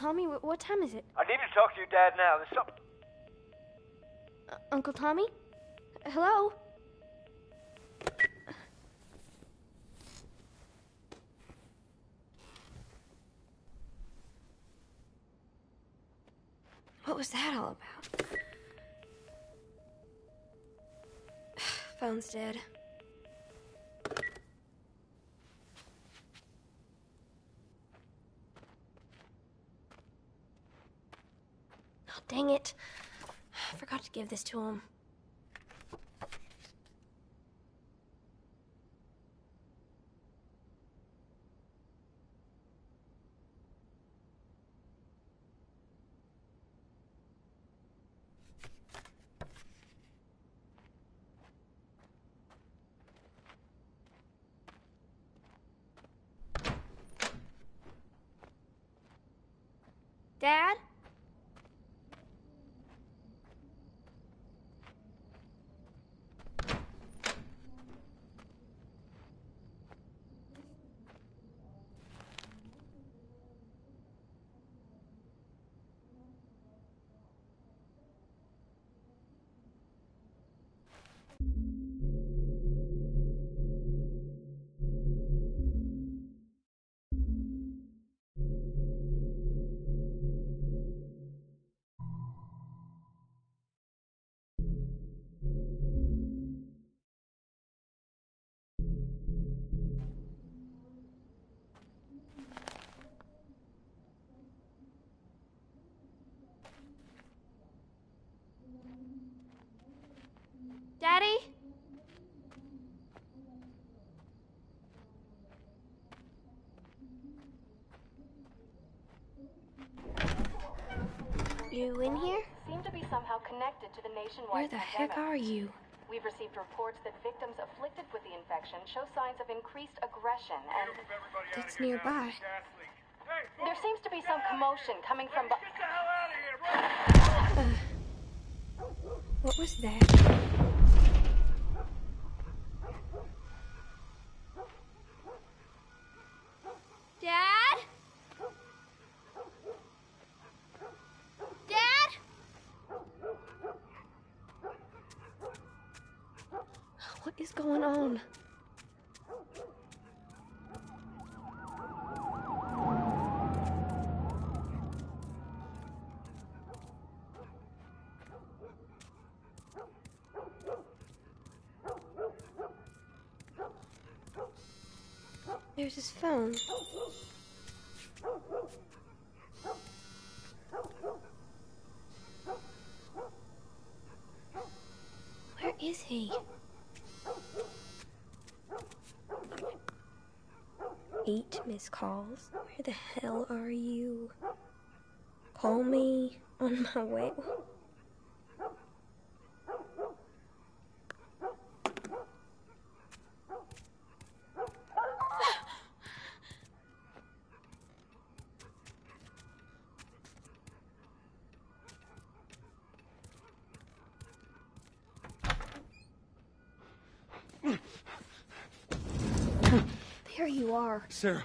Tommy, wh- what time is it? I need to talk to your dad now. There's something. Uh, Uncle Tommy? Hello? What was that all about? Phone's dead. Oh, dang it. I forgot to give this to him. Daddy? You in here? seem to be somehow connected to the Where nationwide the heck are you? We've received reports that victims afflicted with the infection show signs of increased aggression and It's nearby. there seems to be some commotion coming from bu- What was that? going on? There's his phone. Calls. Where the hell are you? Call me on my way. There you are. Sarah,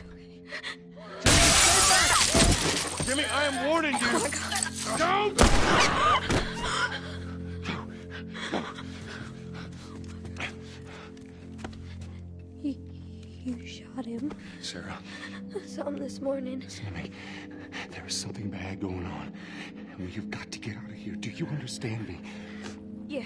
back! Jimmy, I am warning oh you. Don't! You, you shot him. Sarah, I saw him this morning. listen to me. There is something bad going on. And you've got to get out of here. Do you understand me? Yeah.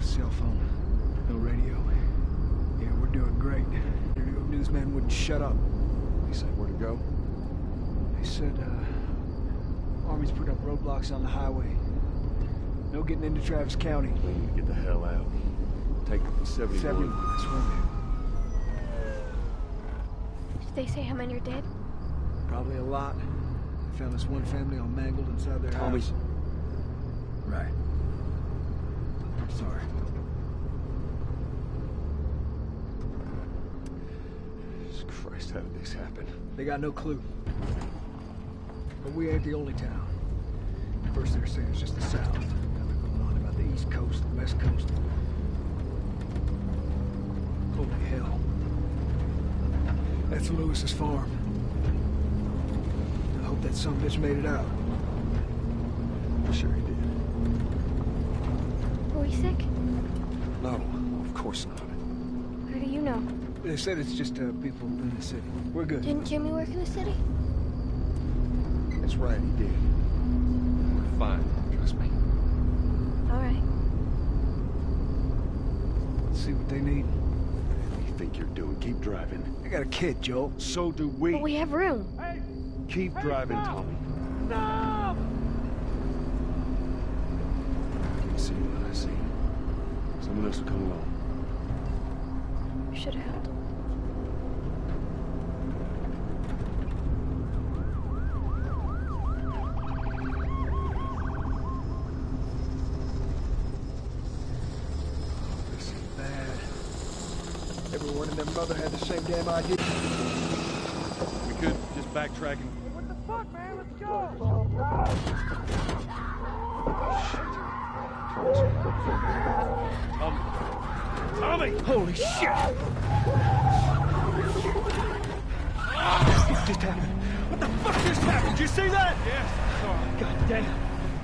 No cell phone. No radio. Yeah, we're doing great. Your newsman wouldn't shut up. He said where to go? They said, uh, Army's put up roadblocks on the highway. No getting into Travis County. We need to get the hell out. Take 71. 71, that's one. Did they say how many are dead? Probably a lot. They found this one family all mangled inside their Tommy. house. Right. I'm sorry. Jesus Christ, how did this happen? They got no clue. But we ain't the only town. First they're saying it's just the south. Now they're going on about the east coast, the west coast. Holy hell. That's Lewis's farm. I hope that some bitch made it out. I'm Sure he did. Were we sick? No, of course not. How do you know? They said it's just uh, people in the city. We're good. Didn't Jimmy work in the city? That's right, he did. We're fine, trust me. All right. Let's see what they need. What do you think you're doing? Keep driving. I got a kid, Joel. So do we. But we have room. Hey. Keep driving, Tommy. No! I can see what I see. Someone else will come along. Holy shit! It just happened. What the fuck just happened? Did you see that? Yes, sorry. God damn.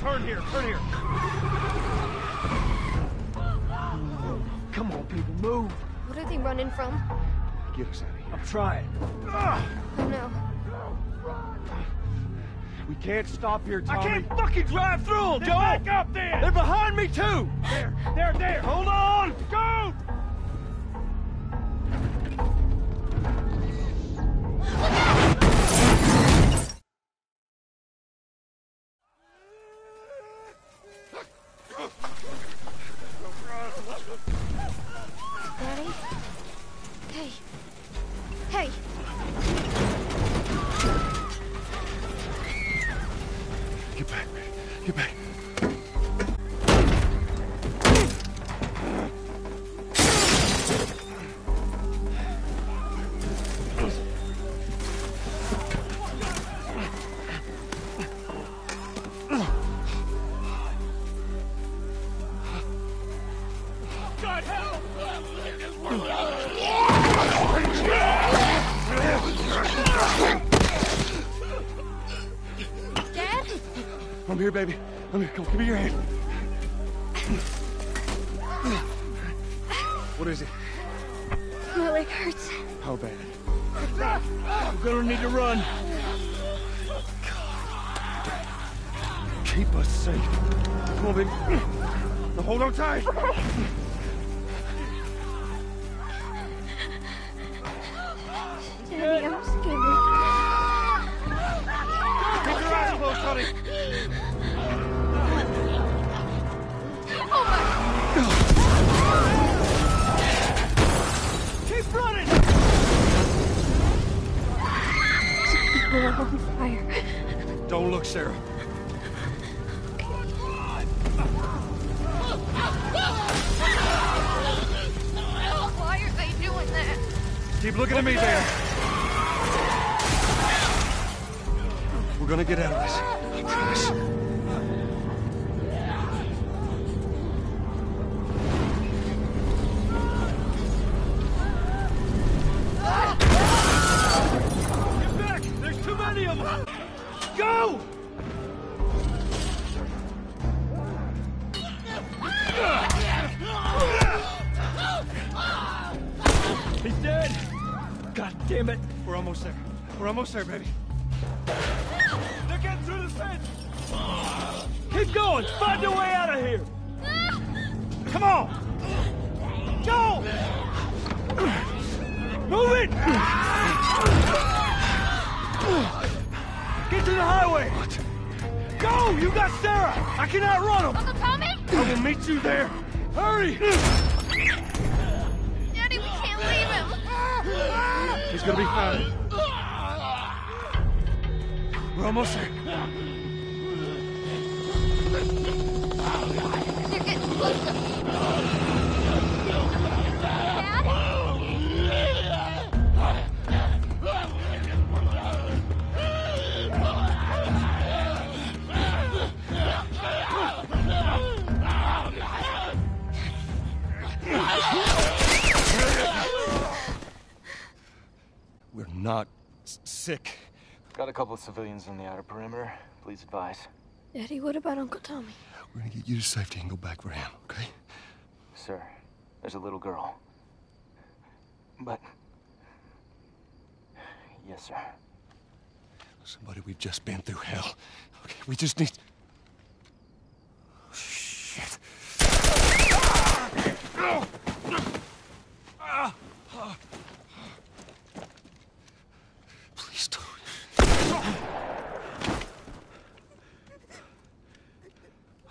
Turn here, turn here. Come on, people, move. What are they running from? Get us out of here. I'm trying. Ah! Oh no. We can't stop here, I can't fucking drive through them, Then Joel! back up then! They're behind me, too! There, there, there! Hold on! Give me your hand. What is it? My leg hurts. How bad? I'm gonna need to run. Keep us safe. Come on, baby. Now hold on tight. Keep looking at me, baby. We're gonna get out of this. I promise. Get back! There's too many of them! Go! Damn it! We're almost there. We're almost there, baby. They're getting through the fence! Keep going! Find a way out of here! Come on! Go! Move it! Get to the highway! What? Go! You got Sarah! I can outrun them! Uncle Tommy? I will meet you there! Hurry! Gonna be fine. We're almost there. They're getting closer. Sick. Got a couple of civilians on the outer perimeter. Please advise. Daddy, what about Uncle Tommy? We're gonna get you to safety and go back for him, okay? Sir, there's a little girl. But. Yes, sir. Somebody, we've just been through hell. Okay, we just need. Oh, shit. Please don't.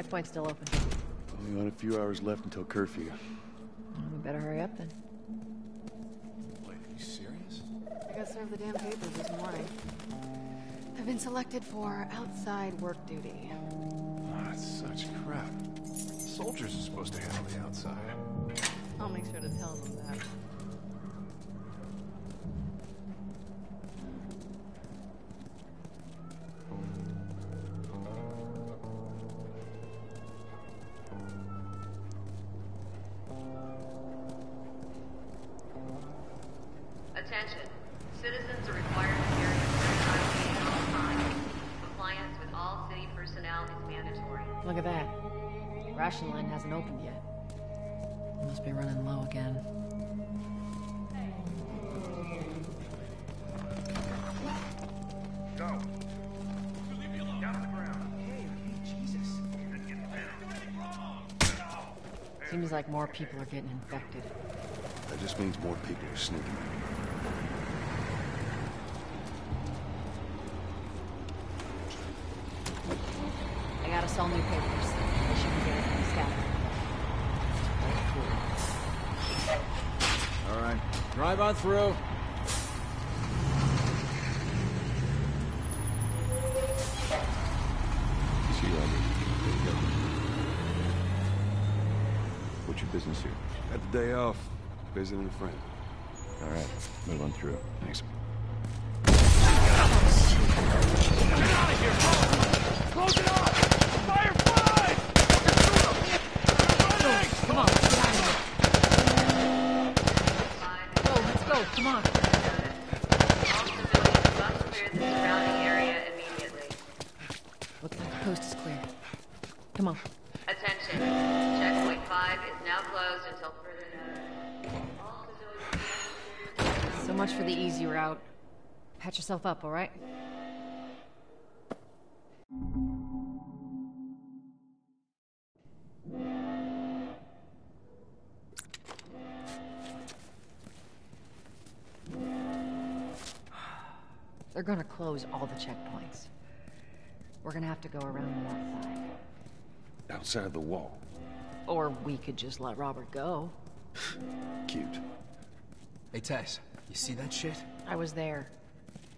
Checkpoint's still open. Only got a few hours left until curfew. Well, we better hurry up then. Wait, are you serious? I got served the damn papers this morning. I've been selected for outside work duty. Oh, that's such crap. Soldiers are supposed to handle the outside. I'll make sure to tell them that. People are getting infected. That just means more people are sneaking. I got us all new papers. They should be getting scattered. All right, drive on through. See you, Robert. There you go. What's your business here? Got the day off. Visiting a friend. All right, move on through. Thanks. Close it off! Firefly! Come on, let's get out of here. Go, let's go, come on. All civilians must clear the surrounding area immediately. Looks like the coast is clear. Come on. Attention. Checkpoint 5 is now closed until further notice. All civilians... So much for the easy route. Patch yourself up, all right? They're gonna close all the checkpoints. We're gonna have to go around the outside. Outside the wall. Or we could just let Robert go. Cute. Hey, Tess, you see that shit? I was there.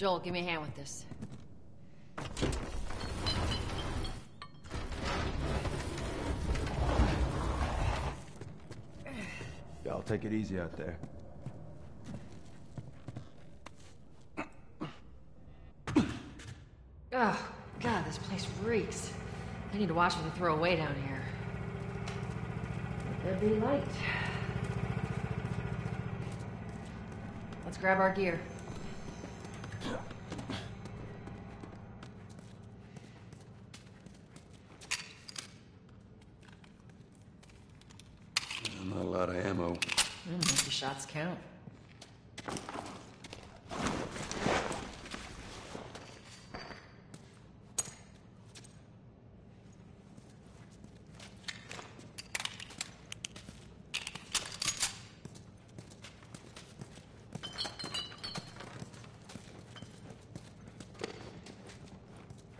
Joel, give me a hand with this. Y'all take it easy out there. Oh, God, this place reeks. I need to watch what they throw away down here. Let there be light. Let's grab our gear. Not a lot of ammo. Mm, empty shots count.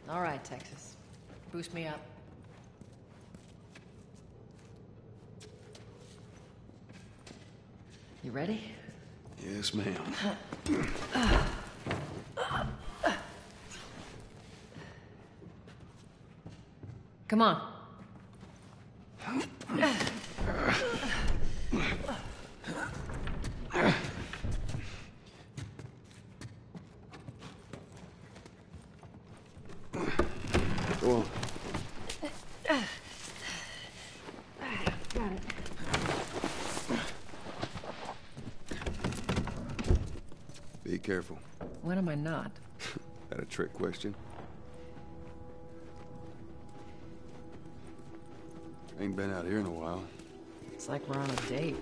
All right, Texas. Me up. You ready? Yes, ma'am. Come on. Go on. Got it. Be careful. When am I not? That a trick question? Ain't been out here in a while. It's like we're on a date.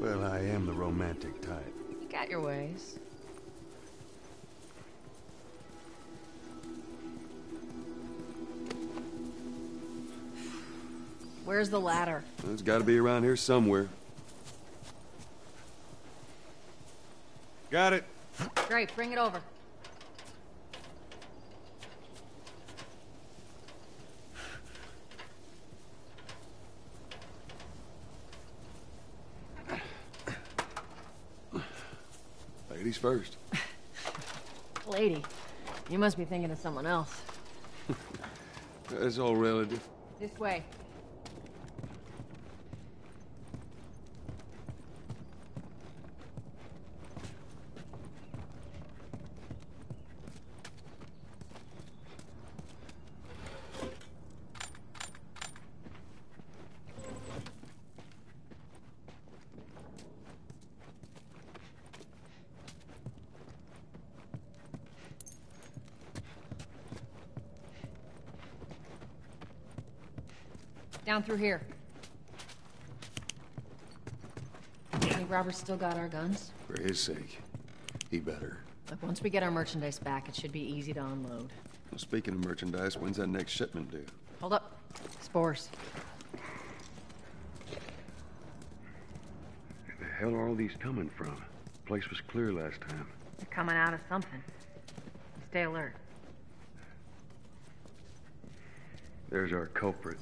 Well, I am the romantic type. You got your ways. Where's the ladder? It's got to be around here somewhere. Got it. Great, bring it over. Ladies first. Lady, you must be thinking of someone else. That's all relative. This way. Down through here. Think Robert's still got our guns? For his sake, he better. Look, once we get our merchandise back, it should be easy to unload. Well, speaking of merchandise, when's that next shipment due? Hold up. Spores. Where the hell are all these coming from? The Place was clear last time. They're coming out of something. Stay alert. There's our culprit.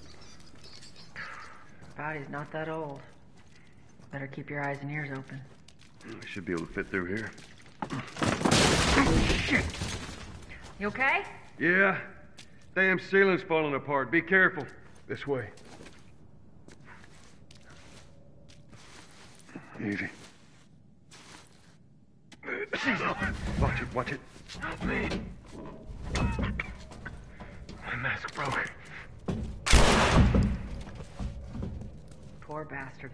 Body's not that old. Better keep your eyes and ears open. I should be able to fit through here. Shit. You okay? Yeah. Damn ceiling's falling apart. Be careful. This way. Easy. Watch it, watch it. Help me. My mask broke. Poor bastard.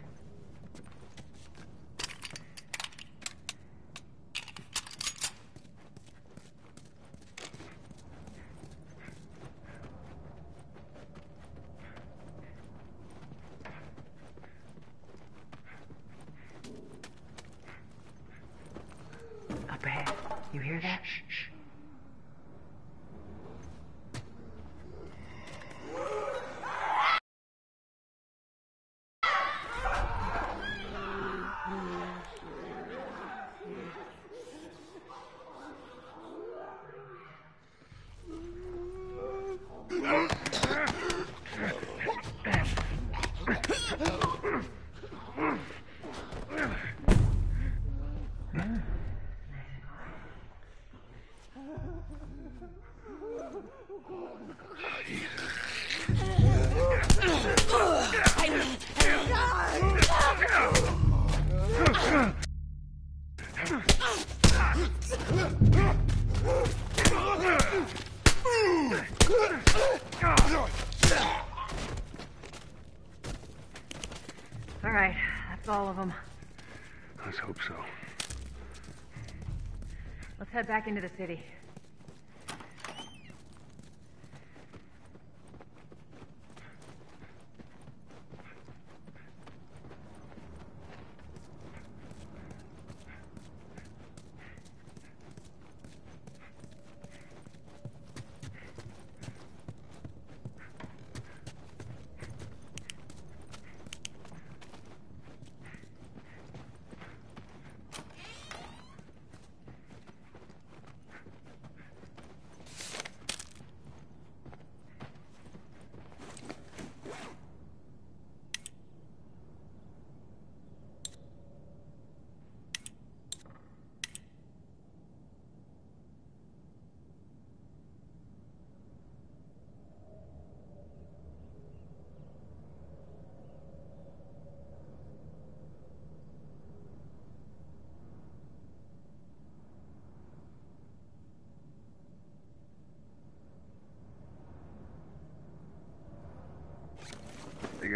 Up ahead. You hear that? Shh, shh. All right, that's all of them. Let's hope so. Let's head back into the city.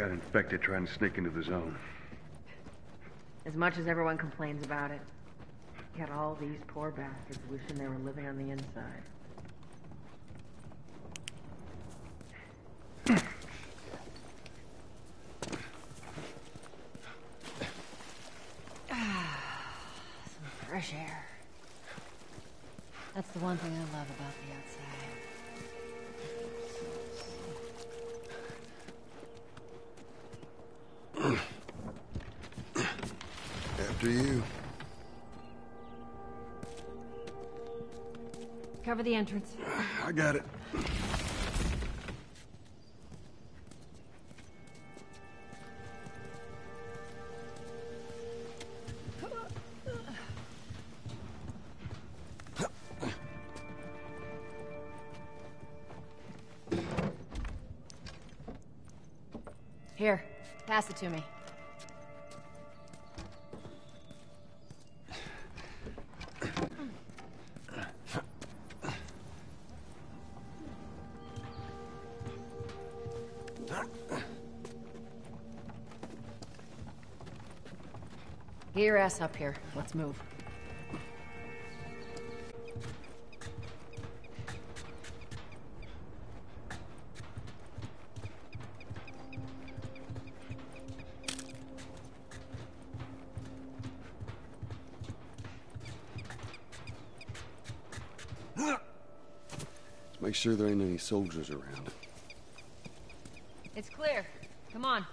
Got infected trying to sneak into the zone. As much as everyone complains about it, got all these poor bastards wishing they were living on the inside. Entrance. I got it. Here, pass it to me. Your ass up here. Let's move. Make sure there ain't any soldiers around. It's clear. Come on.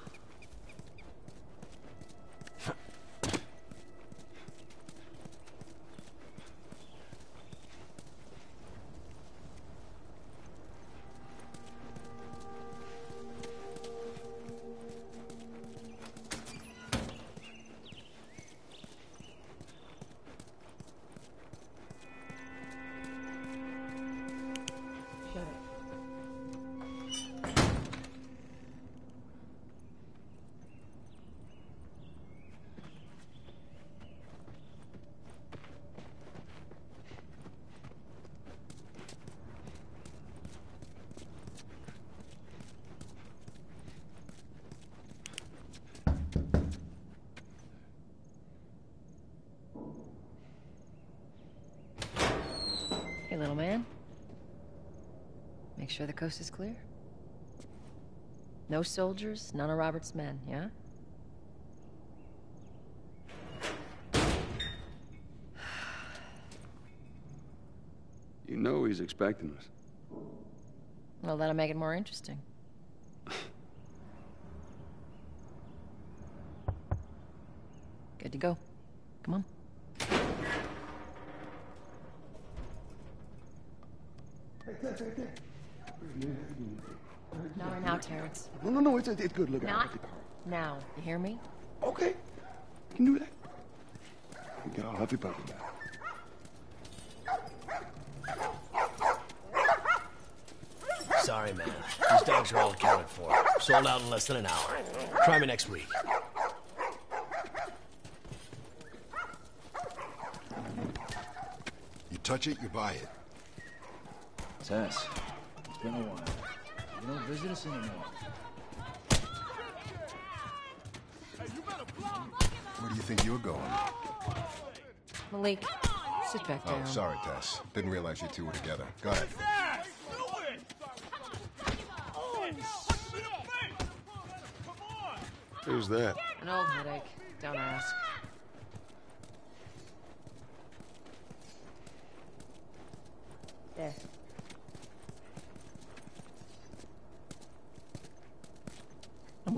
Sure the coast is clear. No soldiers, none of Robert's men, yeah? You know he's expecting us. Well, that'll make it more interesting. Good to go. Come on. Not right now, Terrence. No, no, no, it's, it's good. Look, at that. Not now. You hear me? Okay. You can do that. You get all huffy puffy. Sorry, man. These dogs are all accounted for. Sold out in less than an hour. Try me next week. You touch it, you buy it. Tess, it's been a while. You don't visit us anymore. Where do you think you're going? Malik, sit back oh, down. Oh, sorry, Tess. Didn't realize you two were together. Go ahead. Who's that? An old headache. Don't ask. There. I'm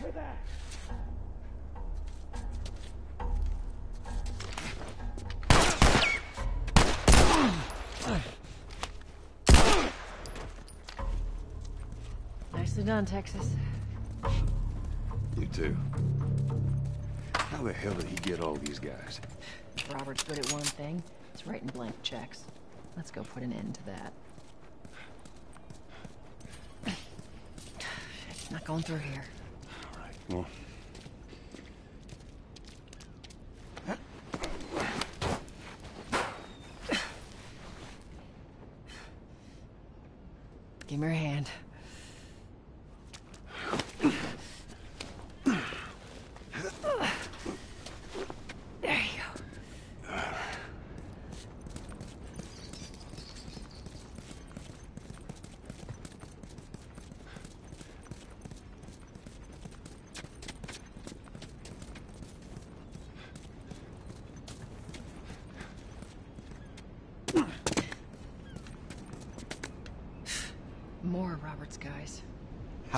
You're gonna pay for that! Nicely done, Texas. You too. How the hell did he get all these guys? Robert's good at one thing. It's writing blank checks. Let's go put an end to that. Shit, not going through here. Well, Give me your hand. There you go. More of Robert's guys. How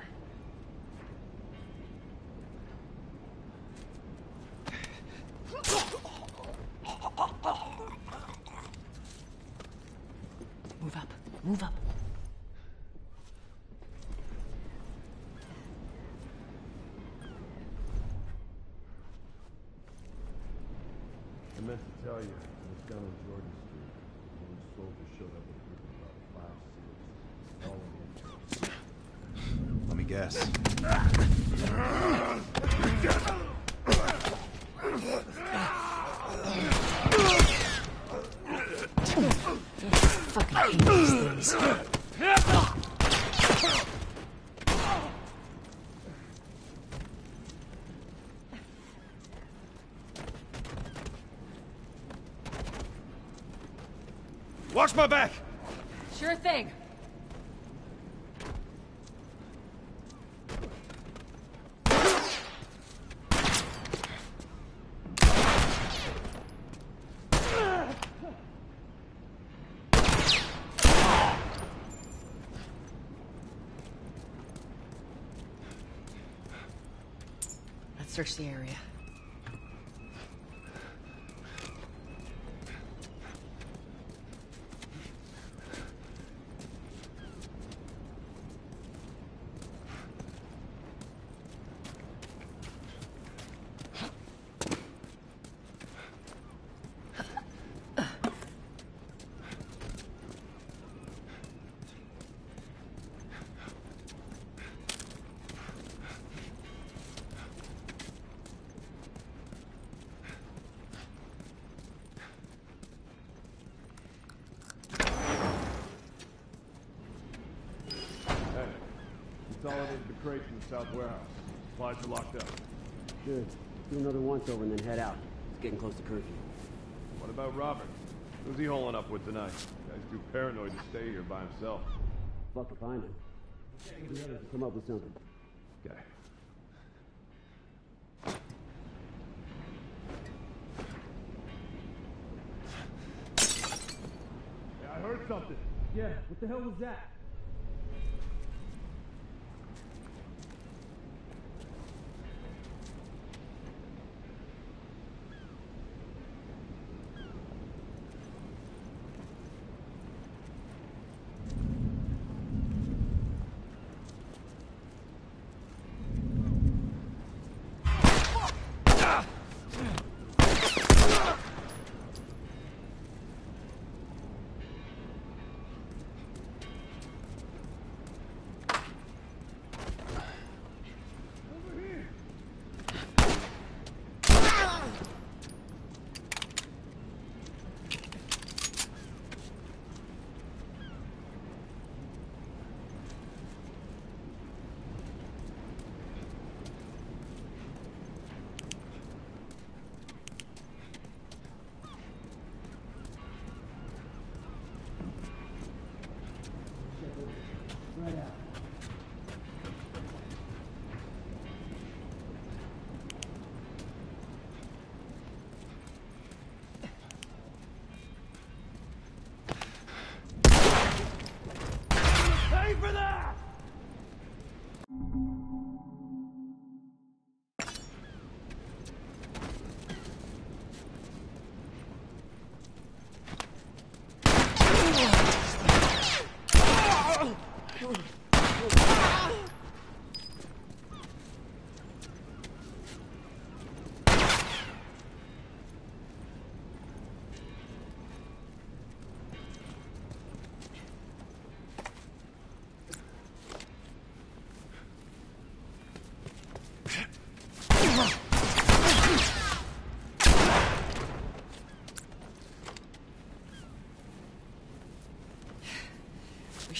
guess. Watch my back! Sure thing. Search. Hey, consolidated the crates in the south warehouse. Supplies are locked up. Good. Do another once over and then head out. It's getting close to curfew. What about Robert? Who's he holing up with tonight? Guy's too paranoid to stay here by himself. Fuck if I know. Come up with something. Okay. Hey, I heard something. Yeah, what the hell was that?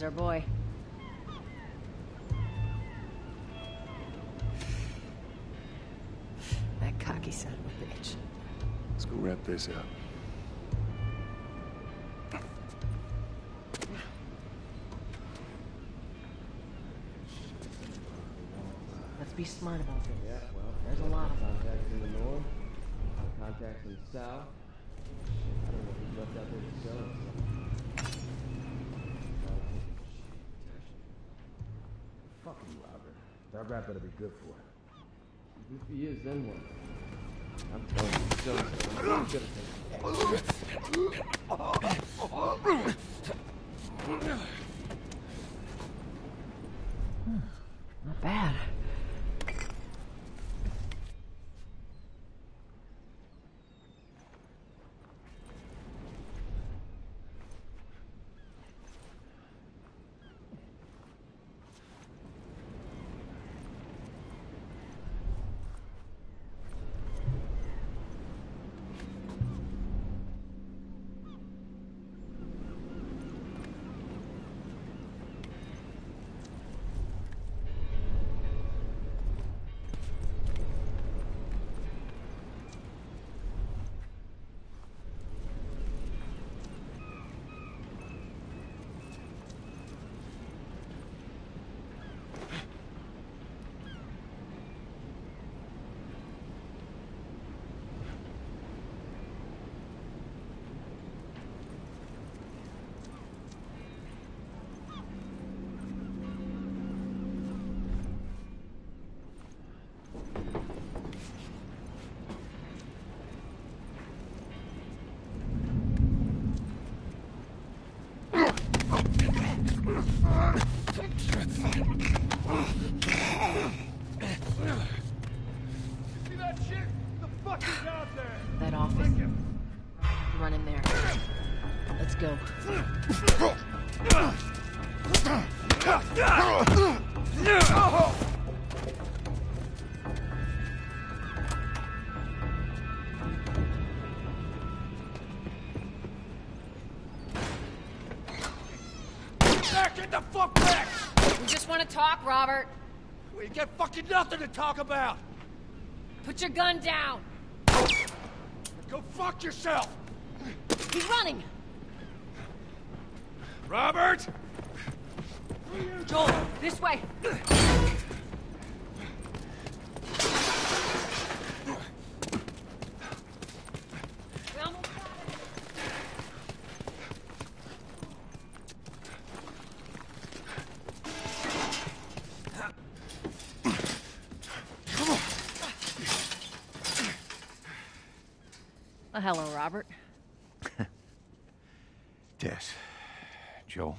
There's our boy. That cocky son of a bitch. Let's go wrap this up. Let's be smart about this. Yeah, well, There's a lot of them. Contacts in the north, contacts in the south. I don't know who's left out there to sell us. Fucking Robert. That rap better be good for it. If he is, then what? I'm telling you, he's selling stuff. He's gonna take it. Get the fuck back! We just want to talk, Robert. We got fucking nothing to talk about! Put your gun down. Go fuck yourself! He's running. Robert! Joel, this way. We almost got it. Well, hello, Robert. Tess. Joel.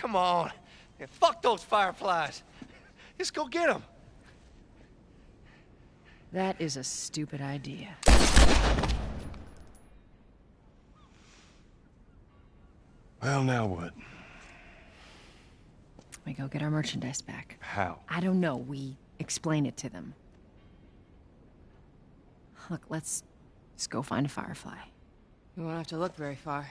Come on. Yeah, fuck those Fireflies. Let's go get them. That is a stupid idea. Well, now what? We go get our merchandise back. How? I don't know. We explain it to them. Look, let's just go find a firefly. We won't have to look very far.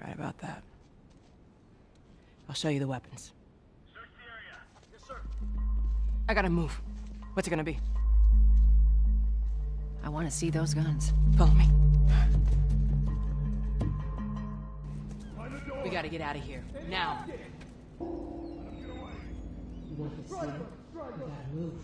You're right about that. I'll show you the weapons. I gotta move. What's it gonna be? I want to see those guns. Follow me. We gotta get out of here. Now. You want the slug? You gotta move.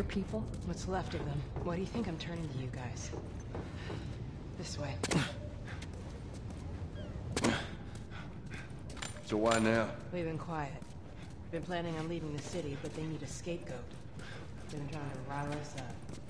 Your people? What's left of them? Why do you think I'm turning to you guys? This way. So why now? We've been quiet. Been planning on leaving the city, but they need a scapegoat. They've been trying to rile us up.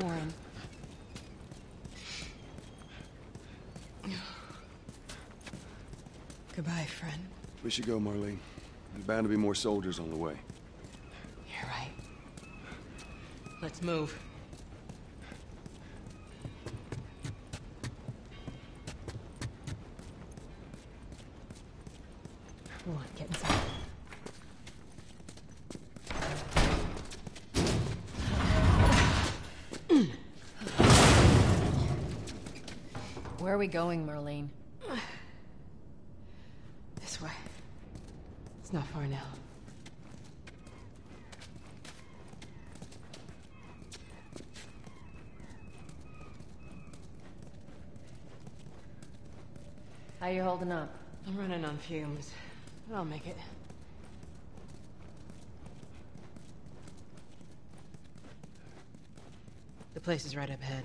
Warren. Goodbye, friend. We should go, Marlene. There's bound to be more soldiers on the way. You're right. Let's move. We going, Marlene? This way. It's not far now. How you holding up? I'm running on fumes, but I'll make it. The place is right up ahead.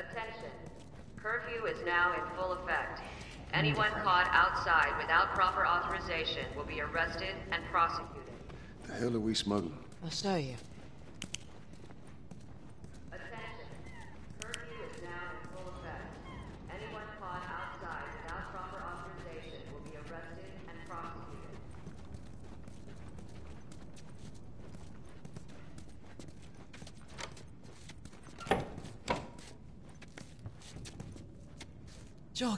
Attention. Curfew is now in full effect. Anyone caught outside without proper authorization will be arrested and prosecuted. The hell are we smuggling? I'll show you. Attention. Curfew is now in full effect. Anyone caught outside without proper authorization will be arrested and prosecuted. Joel,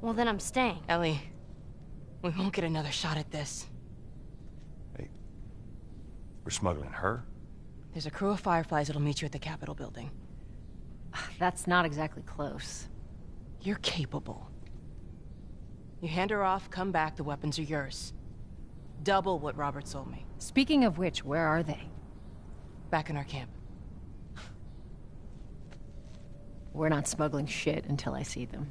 Well, then I'm staying. Ellie, we won't get another shot at this. Hey, we're smuggling her? There's a crew of Fireflies that'll meet you at the Capitol building. Ah, that's not exactly close. You're capable. You hand her off, come back, the weapons are yours. Double what Robert sold me. Speaking of which, where are they? Back in our camp. We're not smuggling shit until I see them.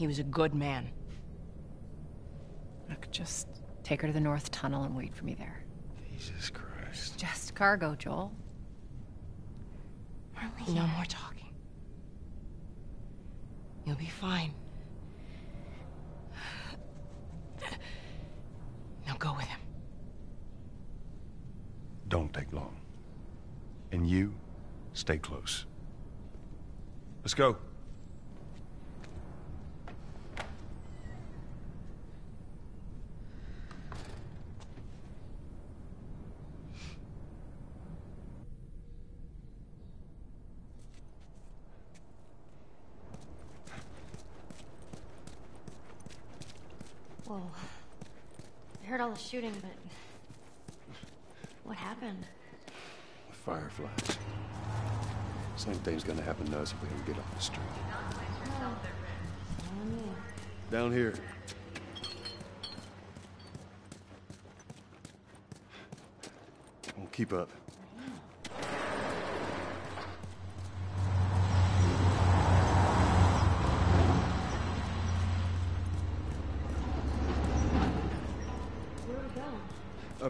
He was a good man. Look, just take her to the North Tunnel and wait for me there. Jesus Christ. Just cargo, Joel. No more talking. You'll be fine. Now go with him. Don't take long. And you, stay close. Let's go. Whoa. I heard all the shooting, but... What happened? The Fireflies. Same thing's gonna happen to us if we don't get off the street. Down here. Won't keep up. Where are we going? Up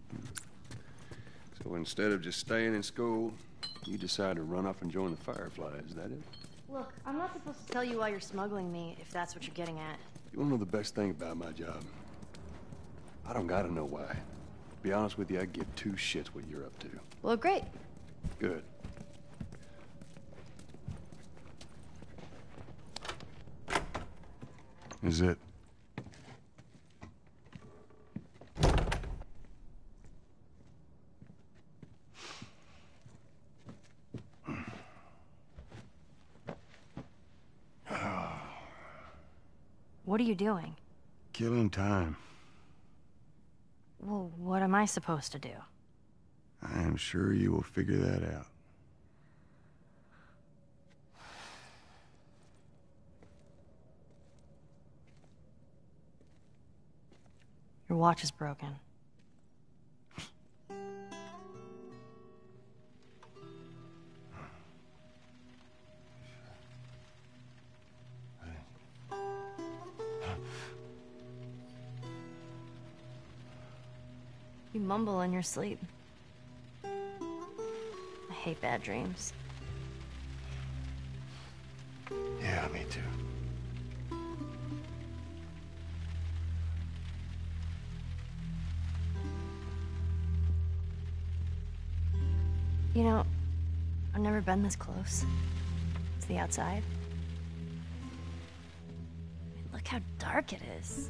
So instead of just staying in school, you decide to run off and join the Fireflies, is that it? Look, I'm not supposed to tell you why you're smuggling me, if that's what you're getting at. You wanna know the best thing about my job? I don't gotta know why. To be honest with you, I give two shits what you're up to. Well, great. Good. Is it? What are you doing? Killing time. Well, what am I supposed to do? I am sure you will figure that out. Your watch is broken. You mumble in your sleep. I hate bad dreams. Yeah, me too. You know, I've never been this close. To the outside. Look how dark it is.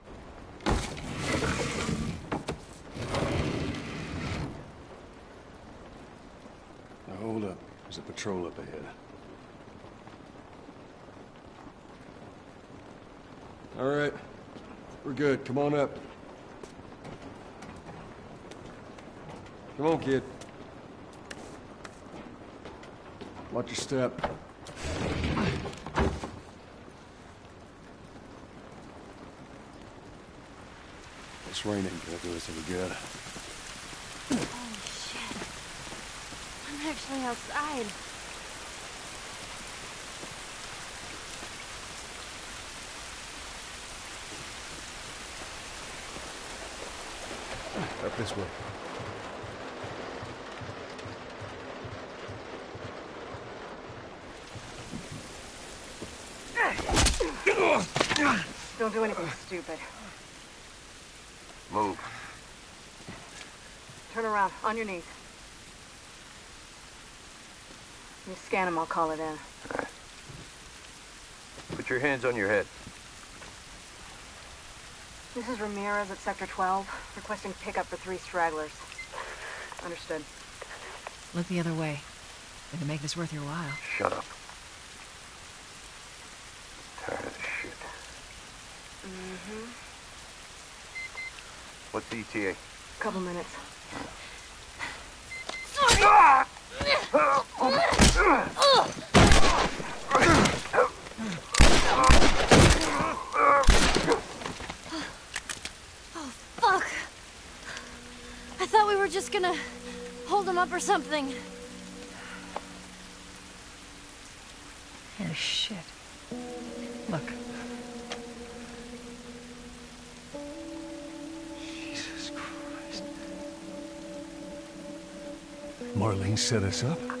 Now hold up. There's a patrol up ahead. All right. We're good. Come on up. Come on, kid. Watch your step. This gonna do any good. Holy shit. I'm actually outside. Up this way. Don't do anything stupid. Move. Around, on your knees. You scan him, I'll call it in. All right. Put your hands on your head. This is Ramirez at Sector 12, requesting pickup for three stragglers. Understood. Look the other way. We can make this worth your while. Shut up. Tired of this shit. Mm-hmm. What's the ETA? Couple minutes. Oh, fuck! I thought we were Oh, just gonna hold him up or something. Oh, shit. Look. Jesus Christ. Marlene set us up?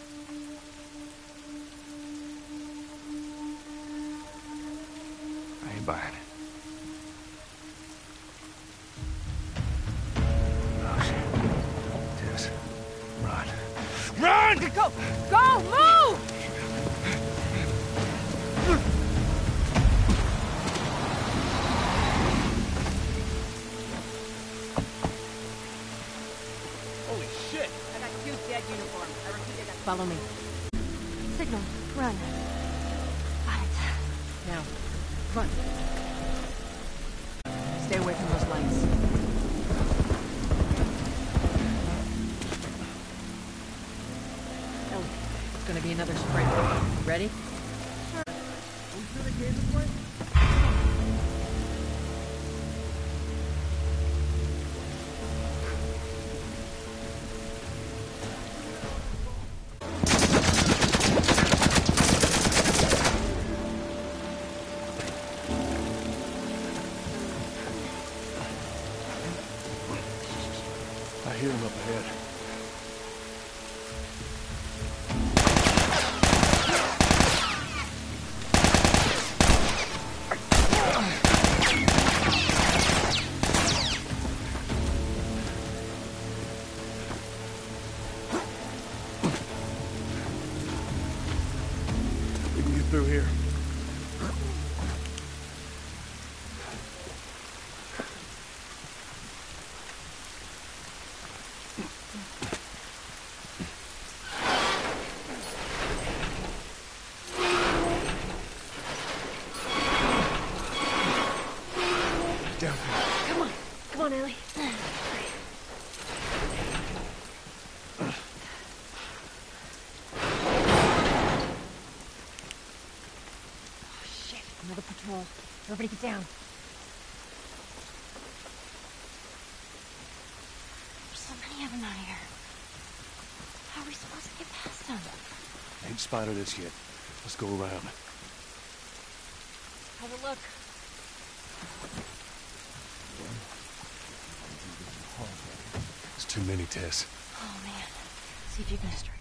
Run. Got it. Now, run. Stay away from those lights. Ellie, it's gonna be another sprint. Ready? I Everybody get down. There's so many of them out here. How are we supposed to get past them? Ain't spotted us yet. Let's go around. Have a look. It's too many, Tess. Oh, man. See if you can strike.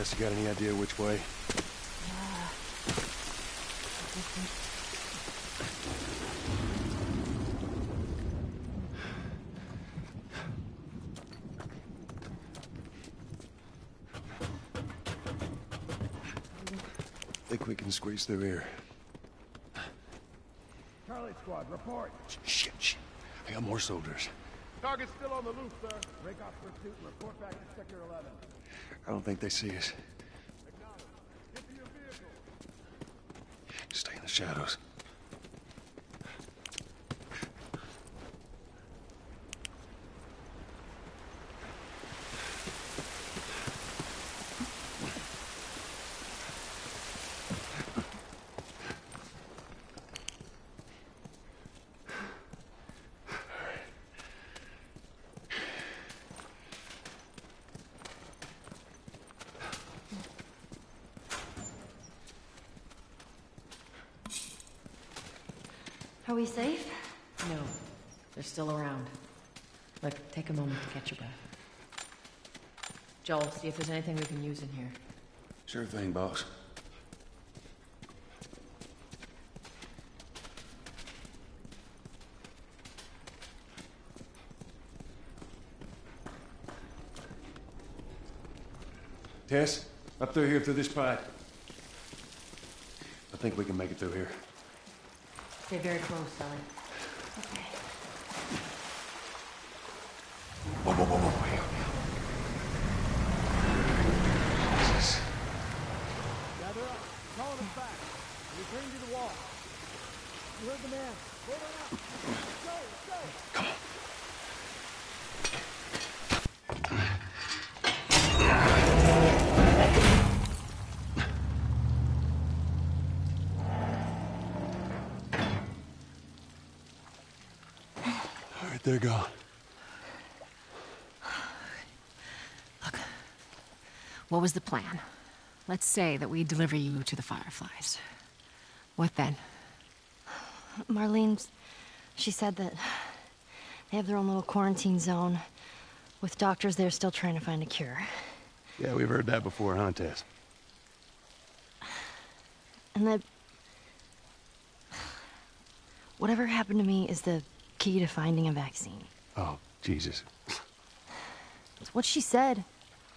Tess, you got any idea which way? Think we can squeeze through here. Charlie Squad, report. Shit, shit. I got more soldiers. Target's still on the loose, sir. Break off pursuit and report back to Sector 11. I don't think they see us. Stay in the shadows. We safe? No. They're still around. Look, take a moment to catch your breath. Joel, see if there's anything we can use in here. Sure thing, boss. Tess, up through here through this pipe. I think we can make it through here. Stay very close, Sally. Whoa, whoa, whoa, whoa. Wait, Jesus. Gather up. Calling us back. Return to the wall. You heard the man. Hold on up. Let's go, let's go. Come on. All right, they're gone. What was the plan? Let's say that we deliver you to the Fireflies. What then? Marlene's. She said that they have their own little quarantine zone with doctors there still trying to find a cure. Yeah, we've heard that before, huh, Tess? And that. Whatever happened to me is the key to finding a vaccine. Oh, Jesus. It's what she said.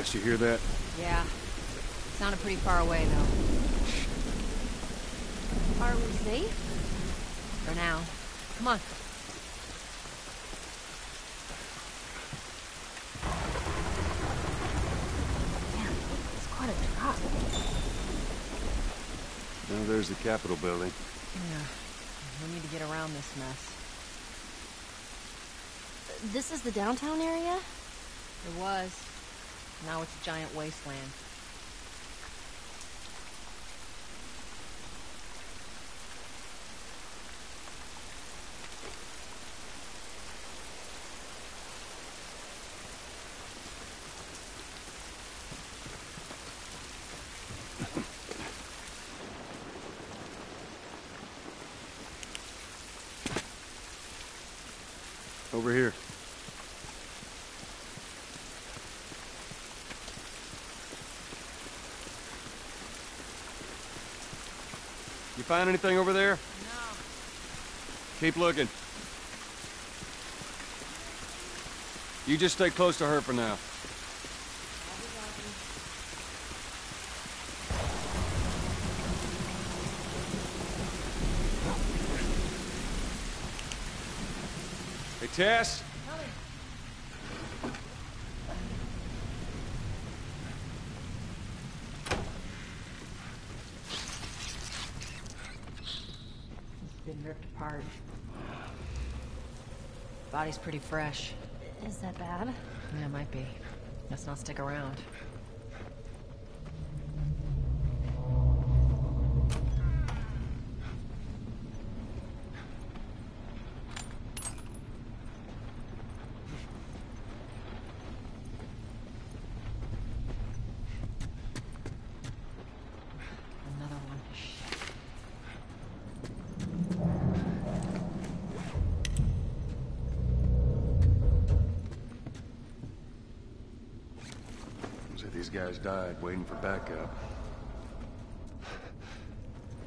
that? You hear that? Yeah. Sounded pretty far away, though. Are we safe? For now. Come on. spot. Now there's the Capitol building. Yeah. We need to get around this mess. This is the downtown area? It was. Now it's a giant wasteland. Over here. You find anything over there? No. Keep looking. You just stay close to her for now. Hey, Tess. It's been ripped apart. Body's pretty fresh. Is that bad? Yeah, it might be. Let's not stick around. Another one. So these guys died waiting for backup.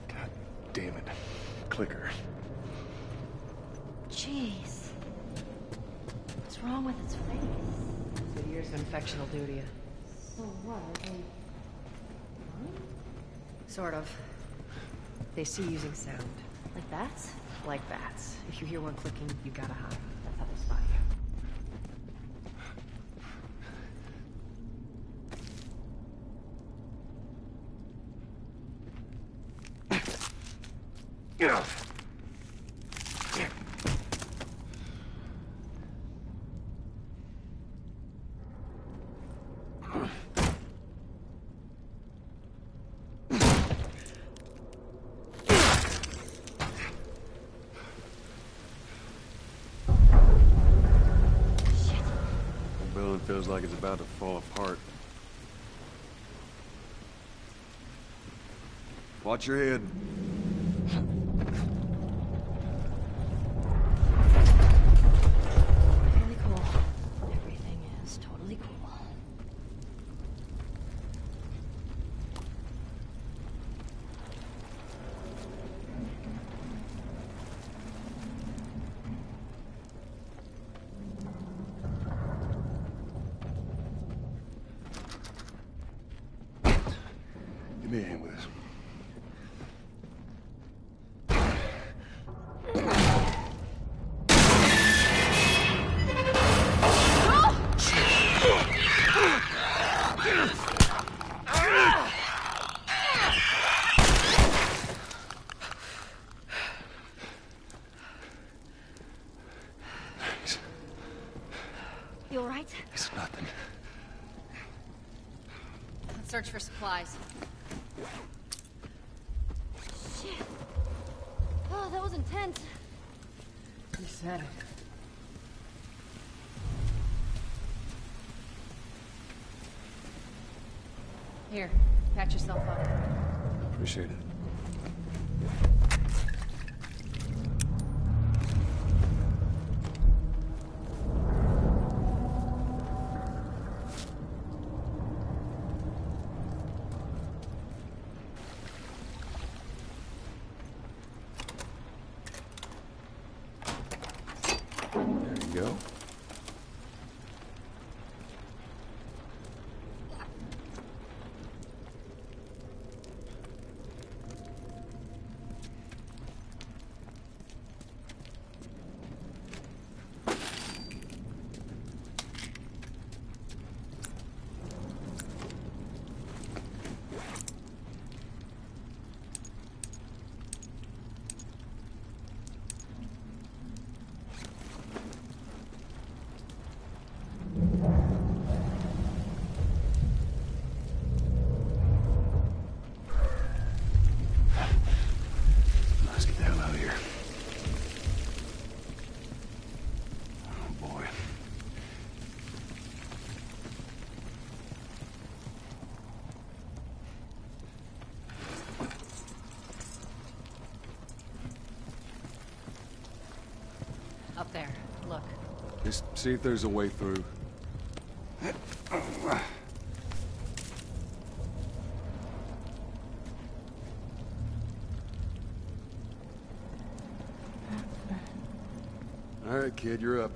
God damn it. Clicker. Jeez. What's wrong with its face? So years of infection will do to you. So what? Are they... Sort of. They see using sound. Like bats? Like bats. If you hear one clicking, you gotta hide. That's how they spot you. The building feels like it's about to fall apart. Watch your head. Totally cool. Everything is totally cool. Give me a hand with this. You alright? It's nothing. Let's search for supplies. Shit. Oh, that was intense. You said it. Here, patch yourself up. Appreciate it. There you go. Up there. Look. Just see if there's a way through. All right, kid, you're up.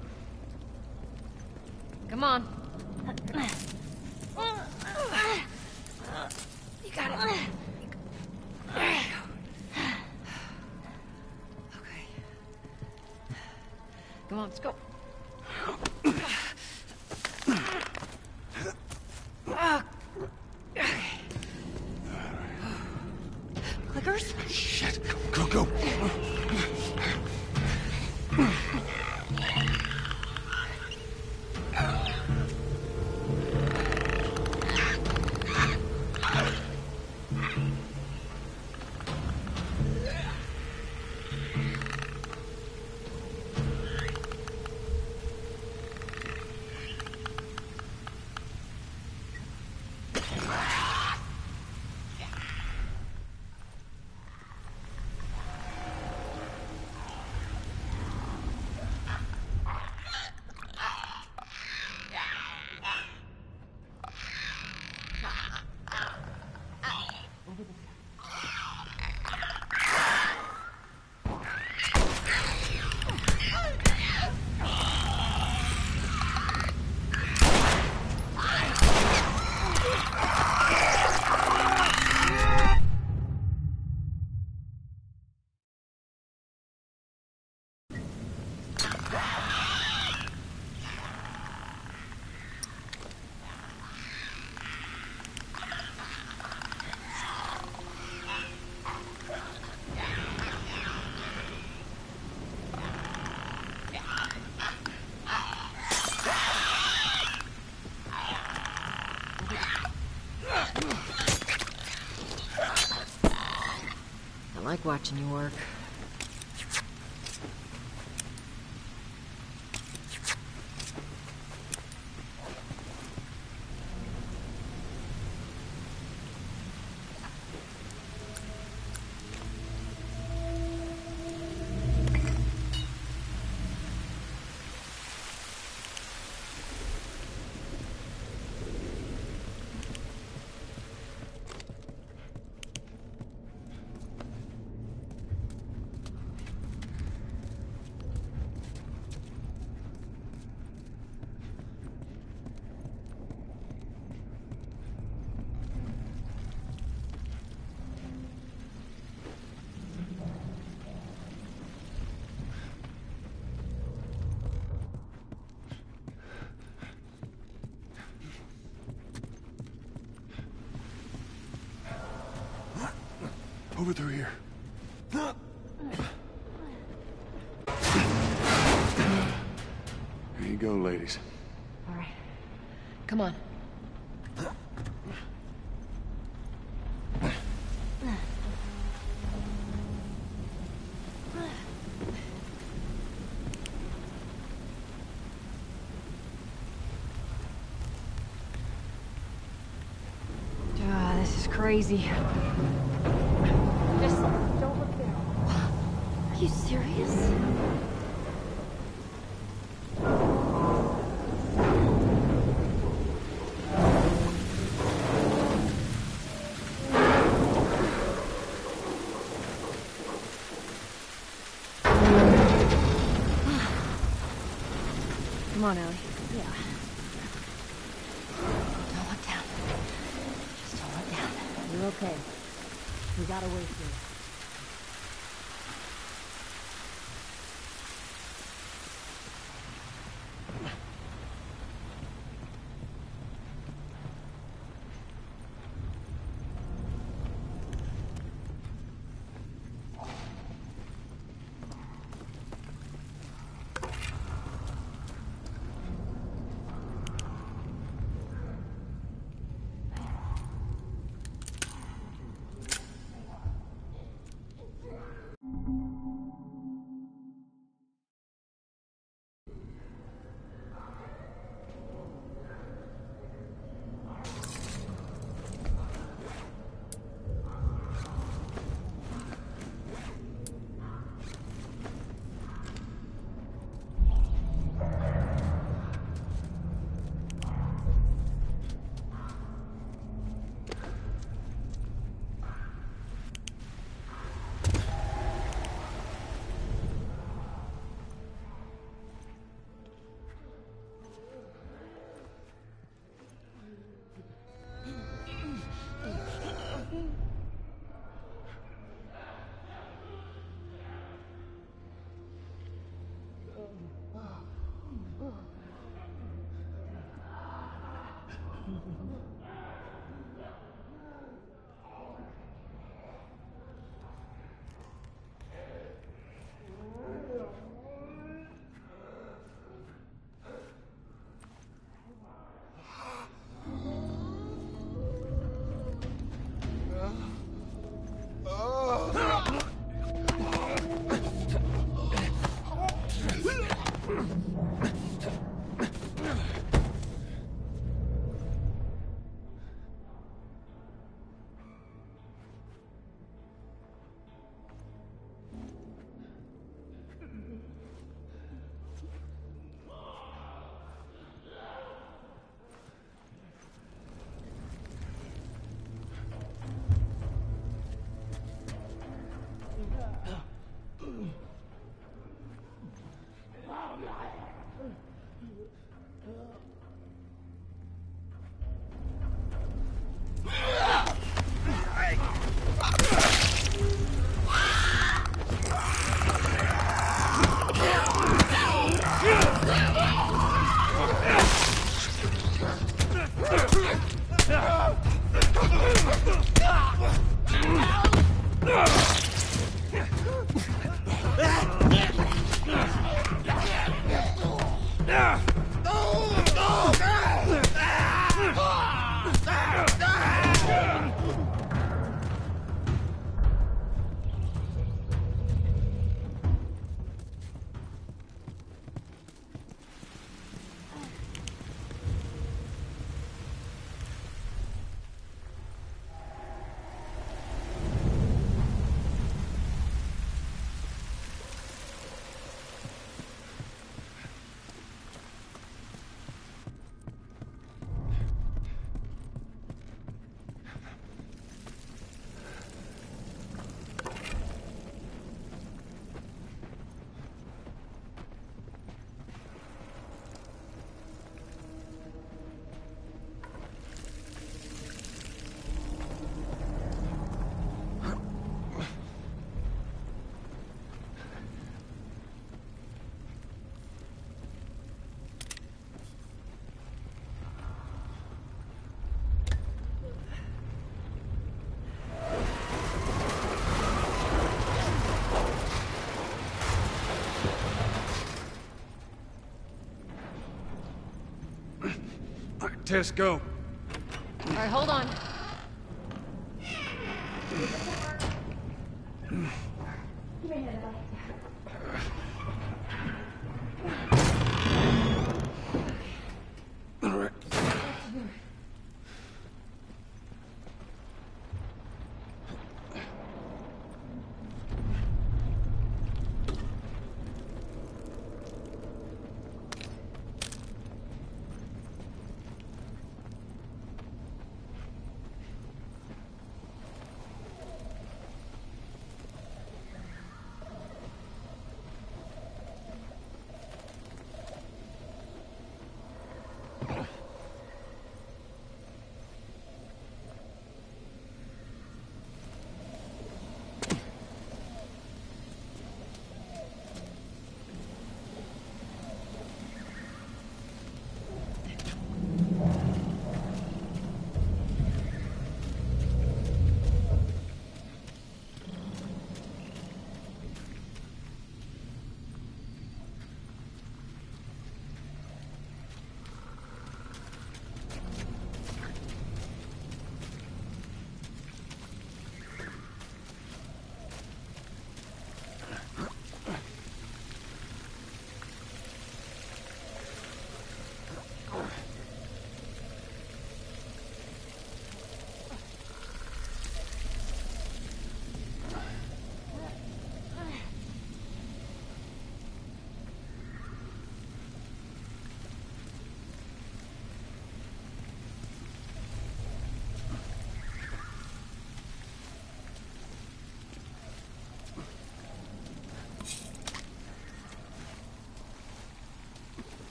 Watching you work. Over through here. There you go, ladies. All right. Come on. Ah, this is crazy. On, Ellie. Tess, go. All right, hold on.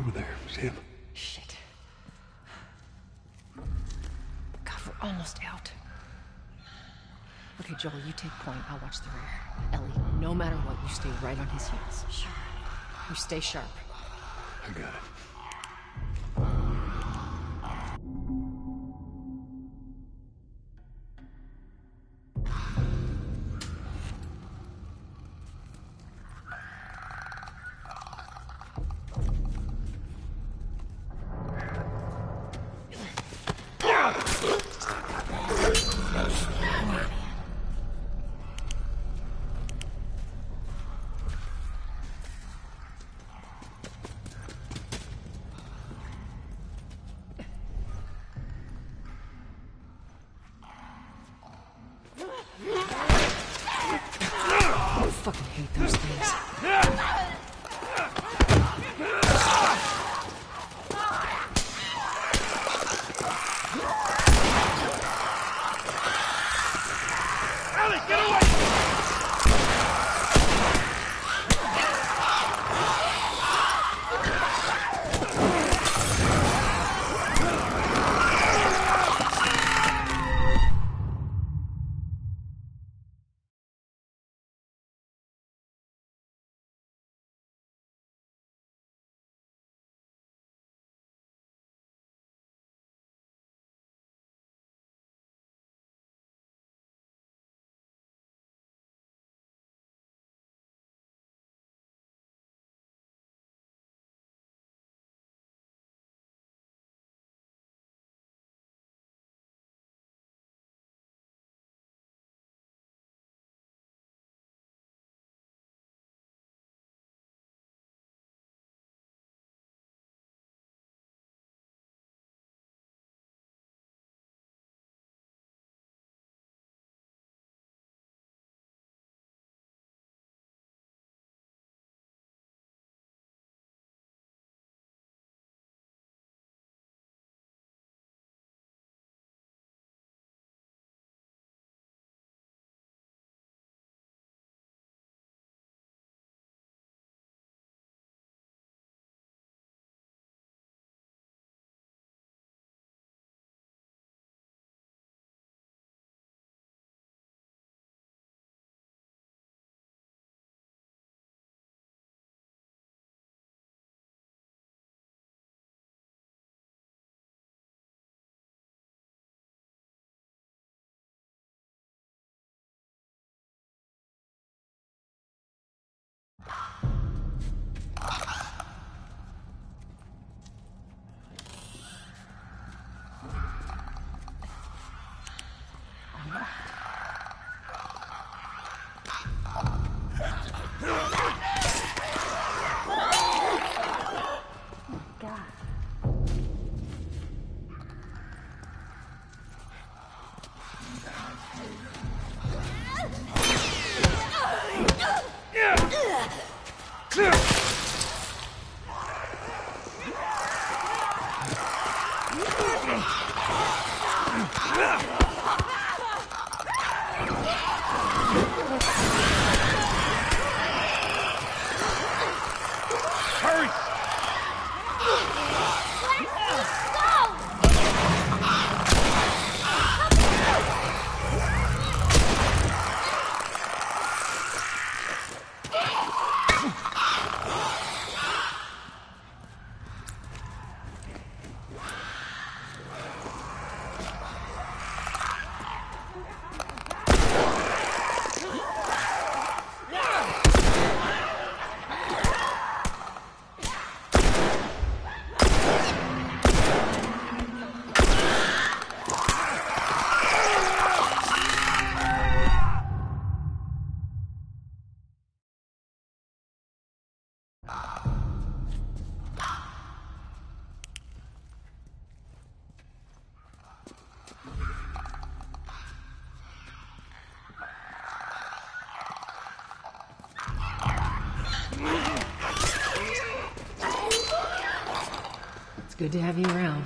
Over there, Sam. Shit. God, we're almost out. Okay, Joel, you take point. I'll watch the rear. Ellie, no matter what, you stay right on his heels. Sure. You stay sharp. I got it. Good to have you around.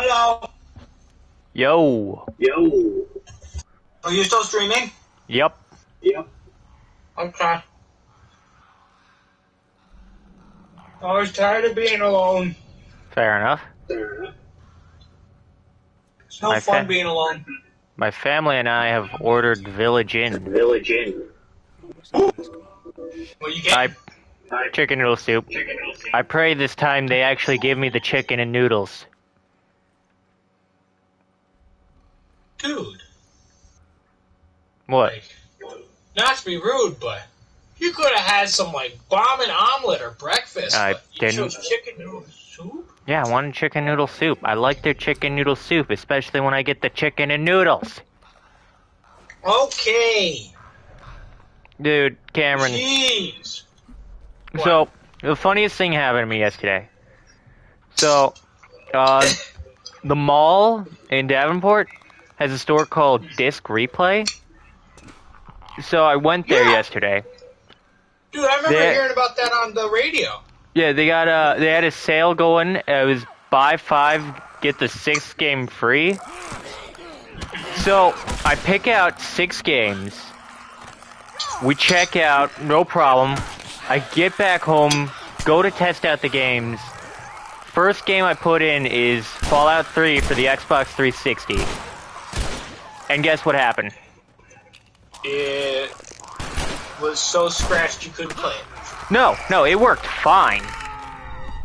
Hello. Yo. Yo. Are you still streaming? Yep. Yep. Okay. I was tired of being alone. Fair enough. It's no My fun fa- being alone. My family and I have ordered Village Inn. Village Inn. What you get? I chicken noodle soup. I pray this time they actually give me the chicken and noodles. Dude, What? not to be rude, but You could have had some like bomb and omelet or breakfast. I didn't. chose chicken noodle soup. Yeah, I wanted chicken noodle soup. I like their chicken noodle soup, especially when I get the chicken and noodles. Okay. Dude, Cameron. Jeez. So, the funniest thing happened to me yesterday. So, uh, the mall in Davenport has a store called Disc Replay. So I went there yesterday. Dude, I remember They- hearing about that on the radio. Yeah, they got a they had a sale going. It was buy five get the sixth game free. So I pick out six games. We check out, no problem. I get back home, go to test out the games. First game I put in is Fallout 3 for the Xbox 360. And guess what happened? It was so scratched you couldn't play it. No, no, it worked fine.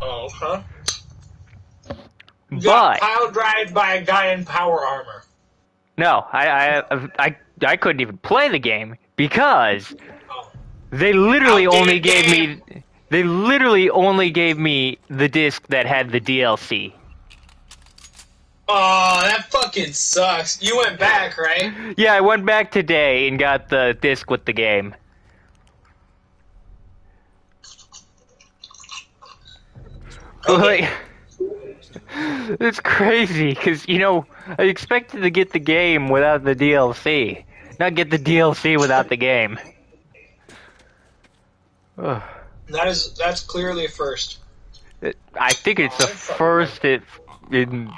Oh, huh? You got But pile drive by a guy in power armor. No, I, I, I, I couldn't even play the game because oh. they literally only gave me, they literally only gave me the disc that had the DLC. Oh, that fucking sucks. You went back, right? Yeah, I went back today and got the disc with the game. Like, it's crazy because you know I expected to get the game without the DLC, not get the DLC without the game. Ugh. That is that's clearly a first. It- I think it's the first it, in